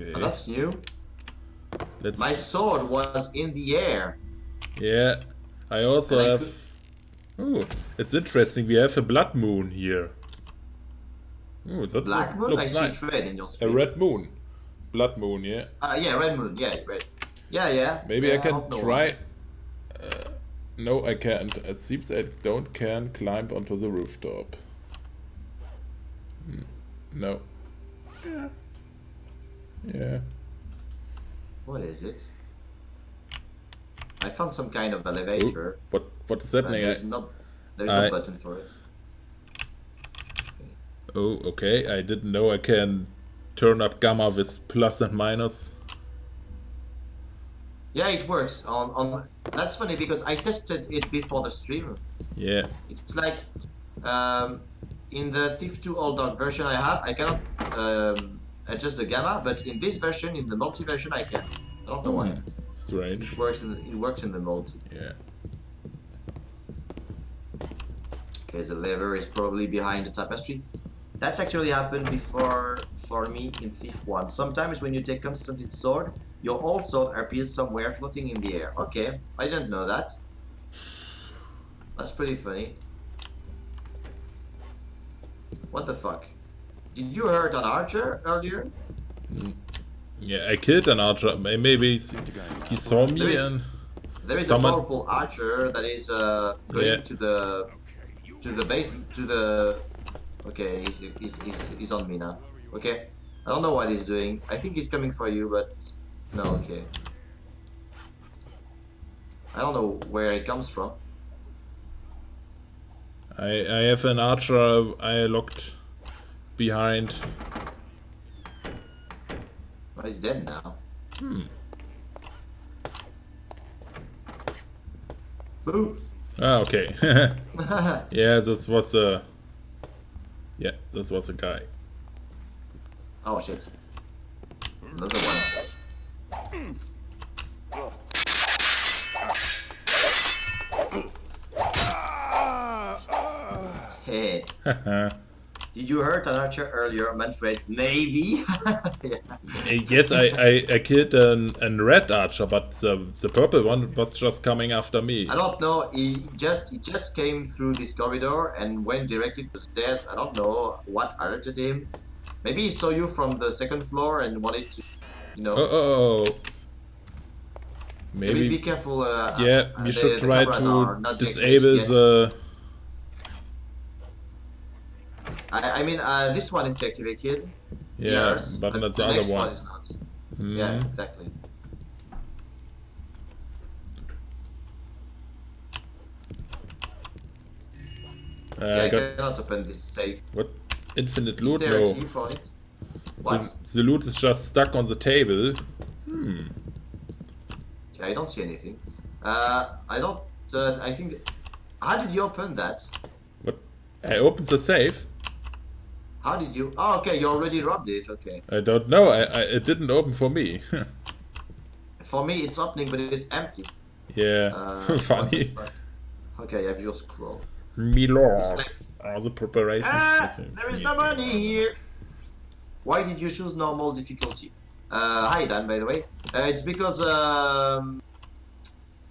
Okay, oh, that's new. let's. My sword was in the air. Yeah, I also And I have. Oh, it's interesting. We have a blood moon here. Oh, that Black moon. I looks see nice. it red in your A red moon, blood moon. Yeah. Uh, yeah, red moon. Yeah, red. Yeah, yeah. Maybe yeah, I can don't try. Uh, no, I can't. It seems I don't can climb onto the rooftop. Hmm, No. Yeah. Yeah. What is it? I found some kind of elevator. What what is but happening? there's I, no, there's I- no button for it. oh, okay. I didn't know I can turn up gamma with plus and minus. Yeah, it works. On on. That's funny because I tested it before the stream. Yeah. It's like um, in the Thief 2 Old Dark version I have, I cannot um, adjust the gamma, but in this version, in the multi version, I can. I don't know why. Hmm, Strange. It works in the, it works in the multi. Yeah. Okay, the lever is probably behind the tapestry. That's actually happened before for me in Thief 1. Sometimes when you take Constantine's sword, your old sword appears somewhere floating in the air. Okay, I didn't know that. That's pretty funny. What the fuck? Did you hurt an archer earlier? Yeah, I killed an archer. Maybe he saw me There is- and There is Someone- a powerful archer that is uh, going Yeah. to the to the base to the. Okay, he's, he's, he's, he's on me now. Okay, I don't know what he's doing. I think he's coming for you, but no. Okay. I don't know where he comes from. I I have an archer I locked behind. Oh, he's dead now. Hmm. Boo! Ah, okay. yeah, this was a. Yeah, this was a guy. oh shit! Another one. Hey. Did you hurt an archer earlier, Manfred? Maybe. yeah. Uh, yes, I, I, I killed an, an red archer, but the, the purple one was just coming after me. I don't know. He just he just came through this corridor and went directly to the stairs. I don't know what alerted him. Maybe he saw you from the second floor and wanted to, you know. Oh, oh, oh. maybe, be careful. Uh, yeah, uh, we should the try to disable the. I, I mean, uh, this one is deactivated. Yeah, Yes, but not the next other one. is not. Hmm. Yeah, exactly. Uh, yeah, I I got cannot open this safe. what? Infinite loot? No. key for it? The, What? the loot is just stuck on the table. Hmm. Yeah, I don't see anything. Uh, I don't. Uh, I think. How did you open that? What? I opened the safe. How did you? Oh, okay. You already robbed it. Okay. I don't know. I, I it didn't open for me. For me, it's opening, but it is empty. yeah, Uh, funny. Okay, I have your scroll. Me lord. It's like- All the preparations. Ah, there is no money here. Why did you choose normal difficulty? Uh, hi Dan, by the way. Uh, it's because um,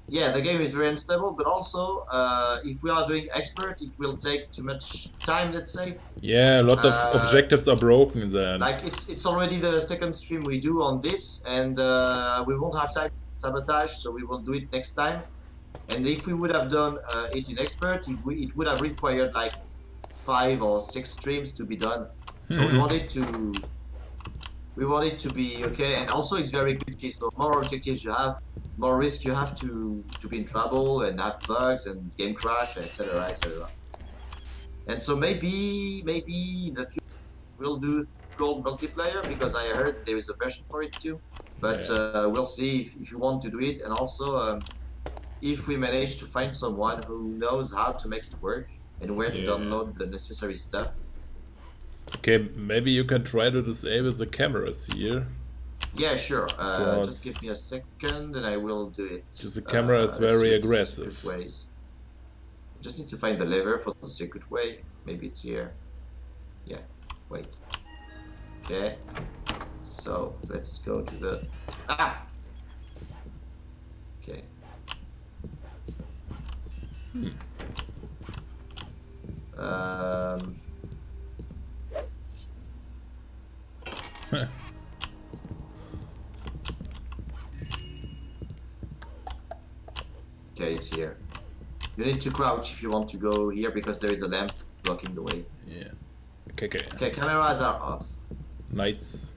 yeah, the game is very unstable, but also uh, if we are doing expert, it will take too much time. Let's say. Yeah, a lot of Uh, objectives are broken then. Like it's it's already the second stream we do on this, and uh, we won't have time to sabotage, so we will do it next time. And if we would have done uh, 18 expert, if we, it would have required like five or six streams to be done. So we wanted to we want it to be okay and also it's very glitchy so more objectives you have more risk you have to to be in trouble and have bugs and game crash etc etc and so maybe maybe in the future we'll do gold multiplayer because i heard there is a version for it too. But Yeah. uh, we'll see if, if you want to do it. And also um, if we manage to find someone who knows how to make it work and where to download the necessary stuff. Okay, maybe you can try to disable the cameras here. Yeah, sure. Uh, just give me a second and I will do it. Because the camera is very aggressive. Ways. Just need to find the lever for the secret way. Maybe it's here. Yeah, wait. Okay. So let's go to the. Ah! Okay. Hmm. Um. Okay, it's here. You need to crouch if you want to go here because there is a lamp blocking the way. Yeah. Okay, okay. Okay, cameras are off, Nice.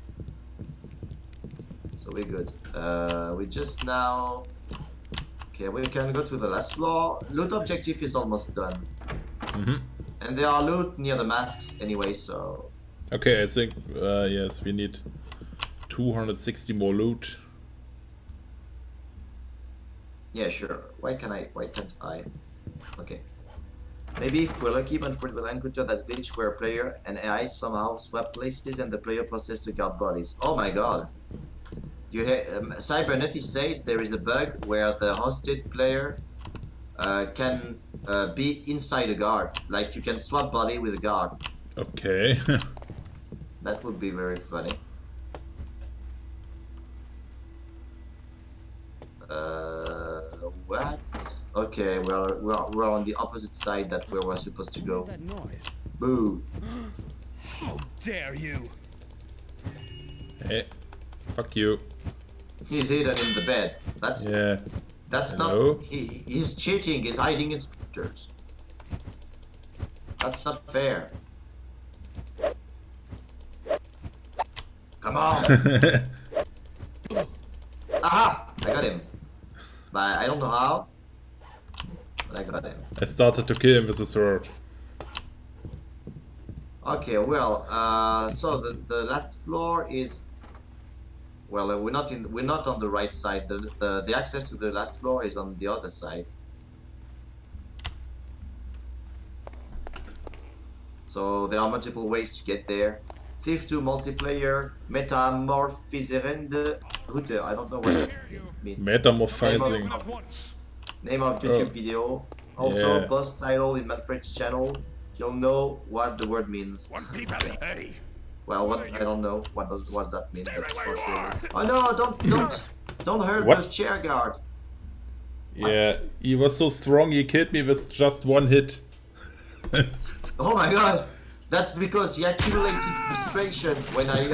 so we're good. Uh, we just now. Okay, we can go to the last floor. Loot objective is almost done, hmm and there are loot near the masks anyway. So Okay, I think, uh, yes, we need 260 more loot. Yeah, sure. Why can I? Why can't I? Okay. Maybe if we're lucky, Manfred will encounter that glitch where a player and AI somehow swap places and the player possesses to guard bodies. Oh my god. Do you hear? Um, Cybernetics says there is a bug where the hosted player uh, can uh, be inside a guard. Like you can swap body with a guard. Okay. That would be very funny. Okay, we're, we're, we're on the opposite side that where we're supposed to go. That noise. Boo. How dare you? hey, fuck you. He's hidden in the bed. That's Yeah. that's Hello? not. He, he's cheating. He's hiding in structures. That's not fair. Come on. Aha! I got him. But I don't know how. But I got him. I started to kill him with a sword. Okay, well, uh, so the, the last floor is well, uh, we're not in we're not on the right side. The, the the access to the last floor is on the other side. So there are multiple ways to get there. Thief 2 multiplayer, metamorphizerende route. I don't know what that means. Metamorphizing. At once. Name of YouTube Oh. video. Also, Yeah. boss title in Manfred's channel. He'll know what the word means. One peep at me. Hey. Well, what I don't know what does what that mean, but for sure. Oh no! Don't don't don't hurt What? the chair guard. Yeah, he was so strong he killed me with just one hit. Oh my god! That's because he accumulated frustration when I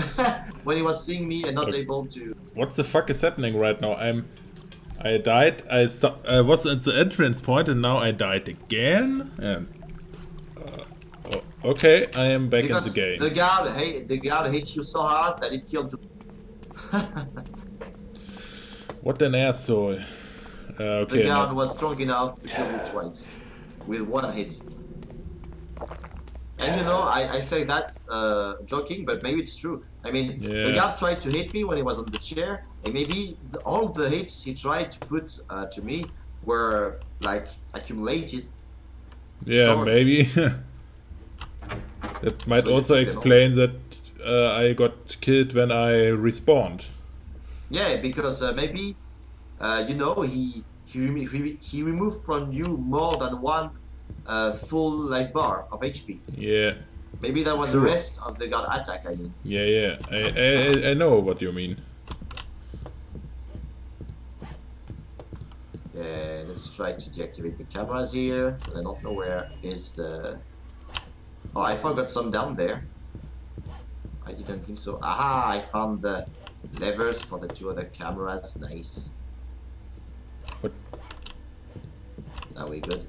when he was seeing me and not Okay. able to. What the fuck is happening right now? I'm... I died, I, I was at the entrance point and now I died again? And, uh, oh, okay, I am back in the game. the guard, hey, the guard hit you so hard that it killed you. What an asshole. Uh, the okay, guard now- was strong enough to kill you twice with one hit. And you know, I, I say that uh, joking, but maybe it's true. I mean, the Yeah. guard tried to hit me when he was on the chair, and maybe the, all the hits he tried to put uh, to me were like accumulated. yeah, story. maybe. that might So also explain that uh, I got killed when I respawned. Yeah, because uh, maybe uh, you know he he, he he removed from you more than one uh, full life bar of HP. Yeah, Maybe that was Sure. the rest of the god attack. I mean. yeah, yeah. I, I, I- know what you mean. Yeah, let's try to deactivate the cameras here. but I don't know where is the. Oh, I forgot some down there. I didn't think so. Aha! I found the levers for the two other cameras. Nice. What? Are we good?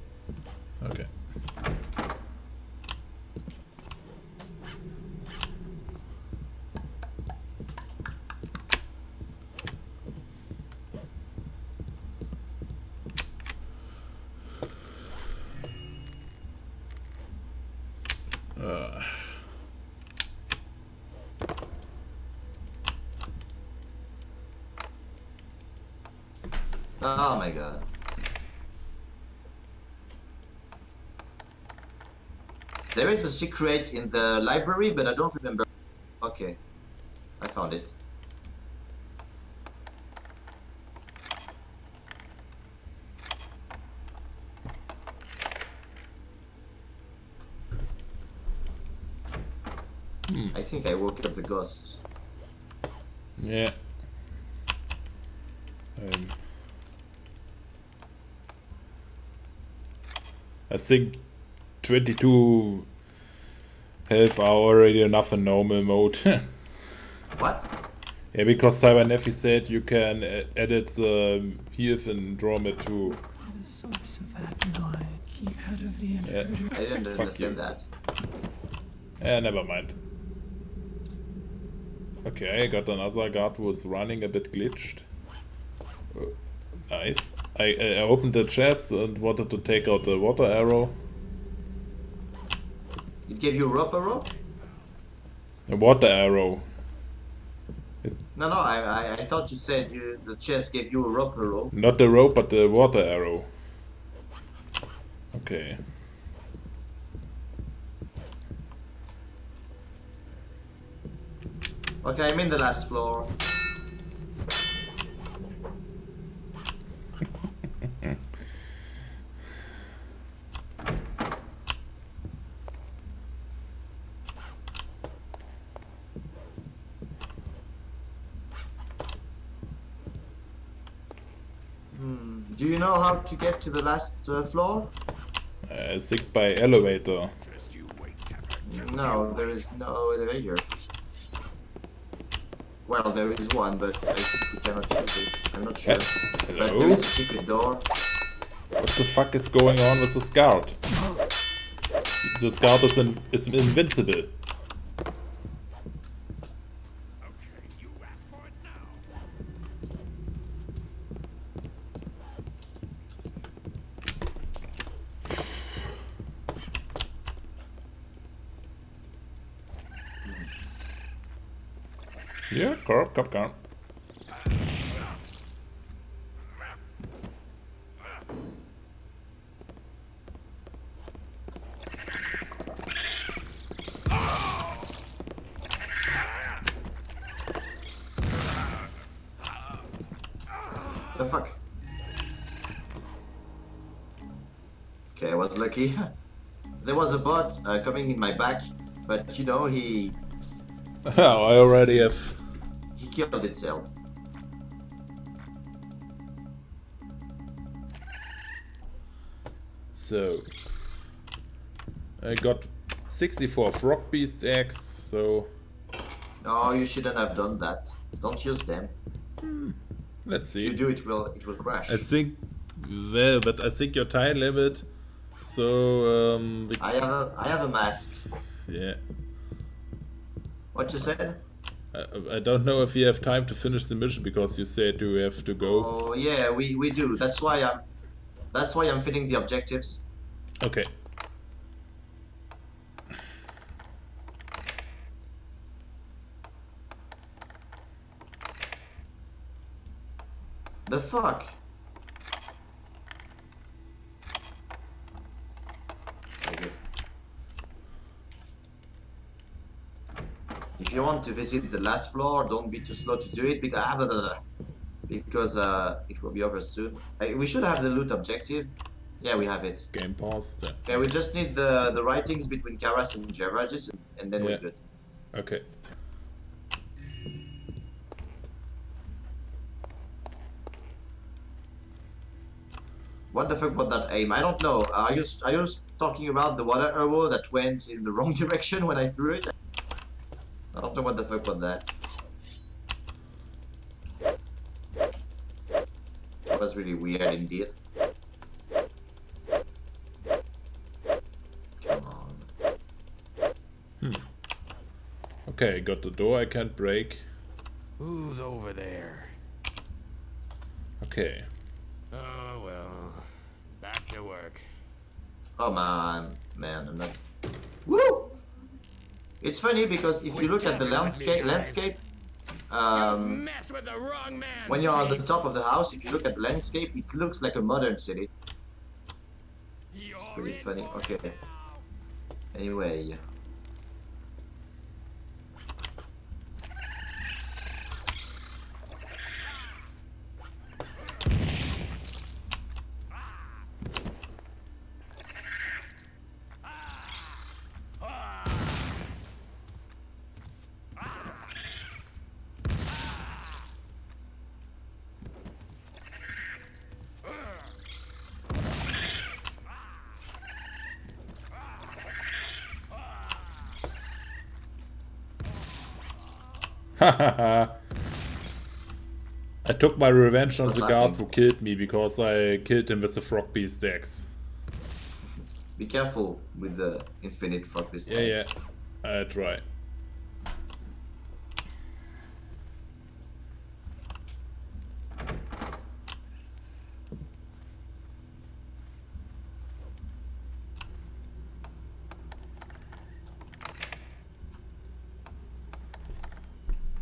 Okay. Uh, Oh my god. There is a secret in the library, but I don't remember. Okay. I found it. I think I woke up the ghosts. yeah. Um, I think 22 health are already enough in normal mode. What? yeah, because Cyberneffy said you can edit the health in DromEd too. Yeah. I didn't understand you. that. Eh, never mind. Okay, I got another guard who was running a bit glitched. Uh, nice. I, I opened the chest and wanted to take out the water arrow. It gave you rope a rope? The water arrow. No, no, I, I, I thought you said you, the chest gave you a rope a rope. Not the rope, but the water arrow. Okay. Okay, I'm in the last floor. Hmm. Do you know how to get to the last uh, floor? Uh, sick by elevator. No, there is no elevator. Well, there is one, but I think we cannot choose it. I'm not sure. But there Hello? is a secret door. What the fuck is going on with the scout? The scout is, in, is invincible. Okay, you asked for it now. Yeah, corp, cop, count. The fuck? Okay, I was lucky. there was a bot uh, coming in my back, but you know, he Oh, I already have. Killed itself. So. I got 64 frog beast eggs, so No, you shouldn't have done that. Don't use them. let's see. If you do, it will it will crash. I think. Well, but I think your time limit. So, um. I have a I have a mask. Yeah. What you said? I, I don't know if you have time to finish the mission because you said you have to go. Oh yeah, we we do. That's why I'm that's why I'm filling the objectives. Okay. The fuck? Okay. If you want to visit the last floor, don't be too slow to do it because because uh, it will be over soon. Uh, we should have the loot objective. Yeah, we have it. Game paused. Yeah. We just need the the writings between Karras and and, and then Yeah. we're good. Okay. What the fuck was that aim? I don't know. Are you are you talking about the water arrow that went in the wrong direction when I threw it? I don't know what the fuck was that. That was really weird indeed. Come on. Hmm. Okay, got the door I can't break. Who's over there? Okay. Oh well. Back to work. Oh man, man, I'm not it's funny because if you look at the landscape, landscape, um, with the wrong man. when you're on the top of the house, if you look at the landscape, it looks like a modern city. It's pretty funny. Okay. Anyway. I took my revenge on What's the guard who killed me because I killed him with the frog beast axe. Be careful with the infinite frog beast. Yeah, yeah. eggs. I try.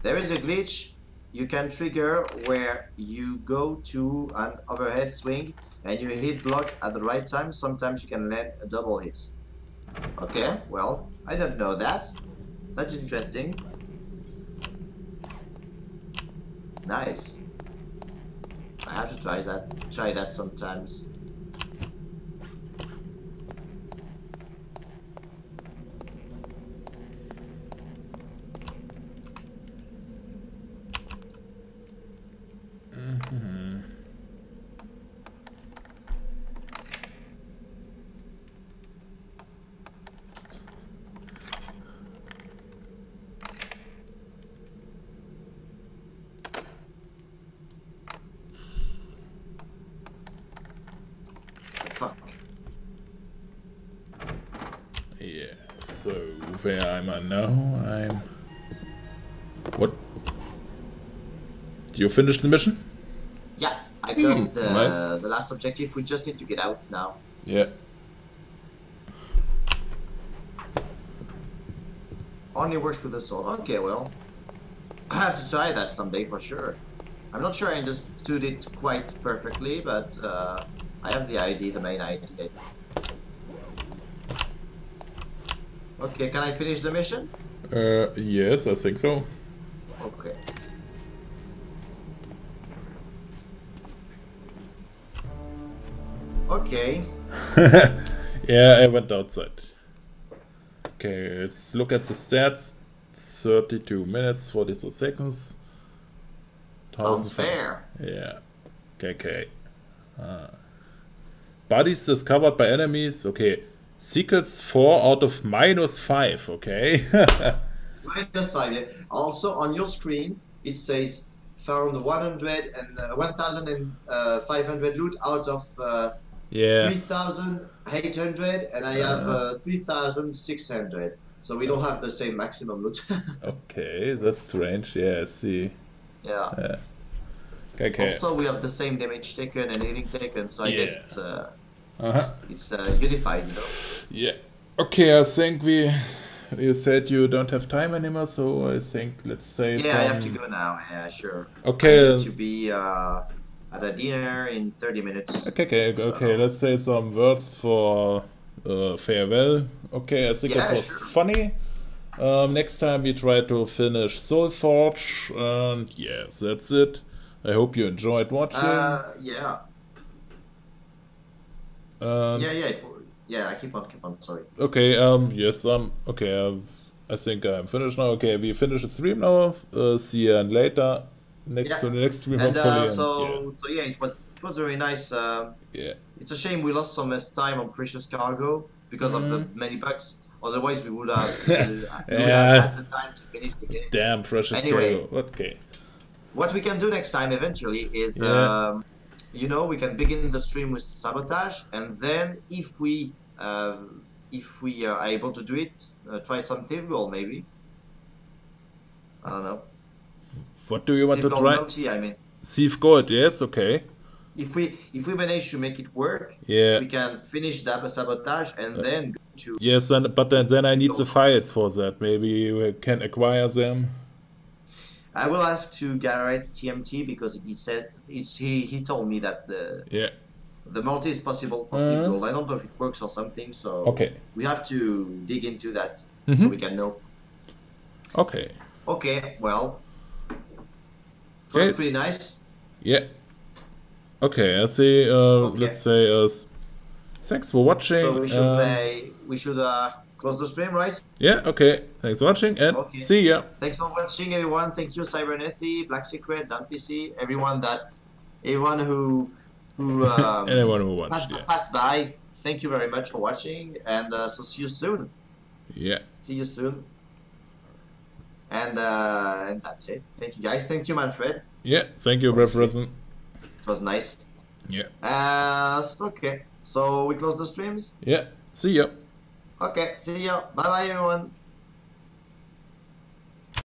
There is a glitch you can trigger where you go to an overhead swing and you hit block at the right time. Sometimes you can land a double hit. Okay, well, I don't know that. That's interesting. Nice. I have to try that. Try that sometimes. Fuck. Yeah, so where am I now? I'm... What? Did you finish the mission? Yeah, I got Hmm, the, nice. the last objective. We just need to get out now. Yeah. Only works with the sword. Okay, well, I have to try that someday for sure. I'm not sure I understood it quite perfectly, but uh, I have the idea, the main idea. Okay, can I finish the mission? Uh, yes, I think so. Yeah, I went outside. Okay, let's look at the stats. 32 minutes, 42 seconds. Sounds 1005 fair. Yeah. Okay, Ah. Bodies discovered by enemies. Okay. Secrets 4 out of minus 5. Okay. Minus five. yeah. Also on your screen, it says found 100 and uh, 1,500 loot out of uh, yeah. 3,800, and I have uh, 3,600. So we don't have the same maximum loot. Okay, that's strange. Yeah, I see. yeah. yeah. Okay. Also, we have the same damage taken and healing taken, so I guess it's uh, Uh huh. it's uh, unified, you know. Yeah. Okay, I think we. You said you don't have time anymore, so I think let's say. Yeah, I have to go now. Yeah, sure. Okay. To be uh, at a dinner in 30 minutes. Okay, okay, So- okay. Let's say some words for uh, farewell. Okay, I think Yeah, it was sure. funny. Um, next time we try to finish Soulforge, and yes, that's it. I hope you enjoyed watching. Uh, yeah. Yeah, yeah, it, yeah. I keep on, keep on. Sorry. Okay, um, yes, um, okay, I've, I think I'm finished now. Okay, we finish the stream now. Uh, see you and later. Next Yeah. to the next stream, And uh, and so, so yeah, it was it was very nice. Um, yeah. yeah. it's a shame we lost so much time on Precious Cargo because of the many bugs. Otherwise, we would have, we would have Mm. Yeah. had the time to finish the game. Damn, precious Anyway. cargo. Okay. What we can do next time, eventually, is Yeah. um, you know we can begin the stream with sabotage, and then if we uh, if we are able to do it, uh, try some thief maybe. I don't know. What do you want to try? multi, I mean, Thief Gold, yes, okay. if we if we manage to make it work, Yeah. we can finish the sabotage and then go to Yes, then, but then, then I need the files for that. Maybe we can acquire them. I will ask to Garrett TMT because he said it's he he told me that the Yeah. the multi is possible for Uh-huh. Gold. I don't know if it works or something, so Okay. we have to dig into that so Mhm. we can know. Okay. Okay, well, it was Okay. pretty nice. Yeah. Okay, I see. Uh, Okay. Let's say. Uh, thanks for watching. So we should play, we should uh, close the stream, right? yeah. Okay. Thanks for watching and Okay. see ya. Thanks for watching, everyone. Thank you, Cybernethy, Black Secret, Dan PC, everyone that, everyone who who um, Anyone who watched. passed, Yeah. passed by. Thank you very much for watching, and uh, so see you soon. Yeah. See you soon. And uh, and that's it. Thank you, guys. Thank you, Manfred. Yeah. Thank you, Risen. It was nice. Yeah. Uh, so, okay. So we close the streams. Yeah. See ya. Okay. See you. Bye, bye, everyone.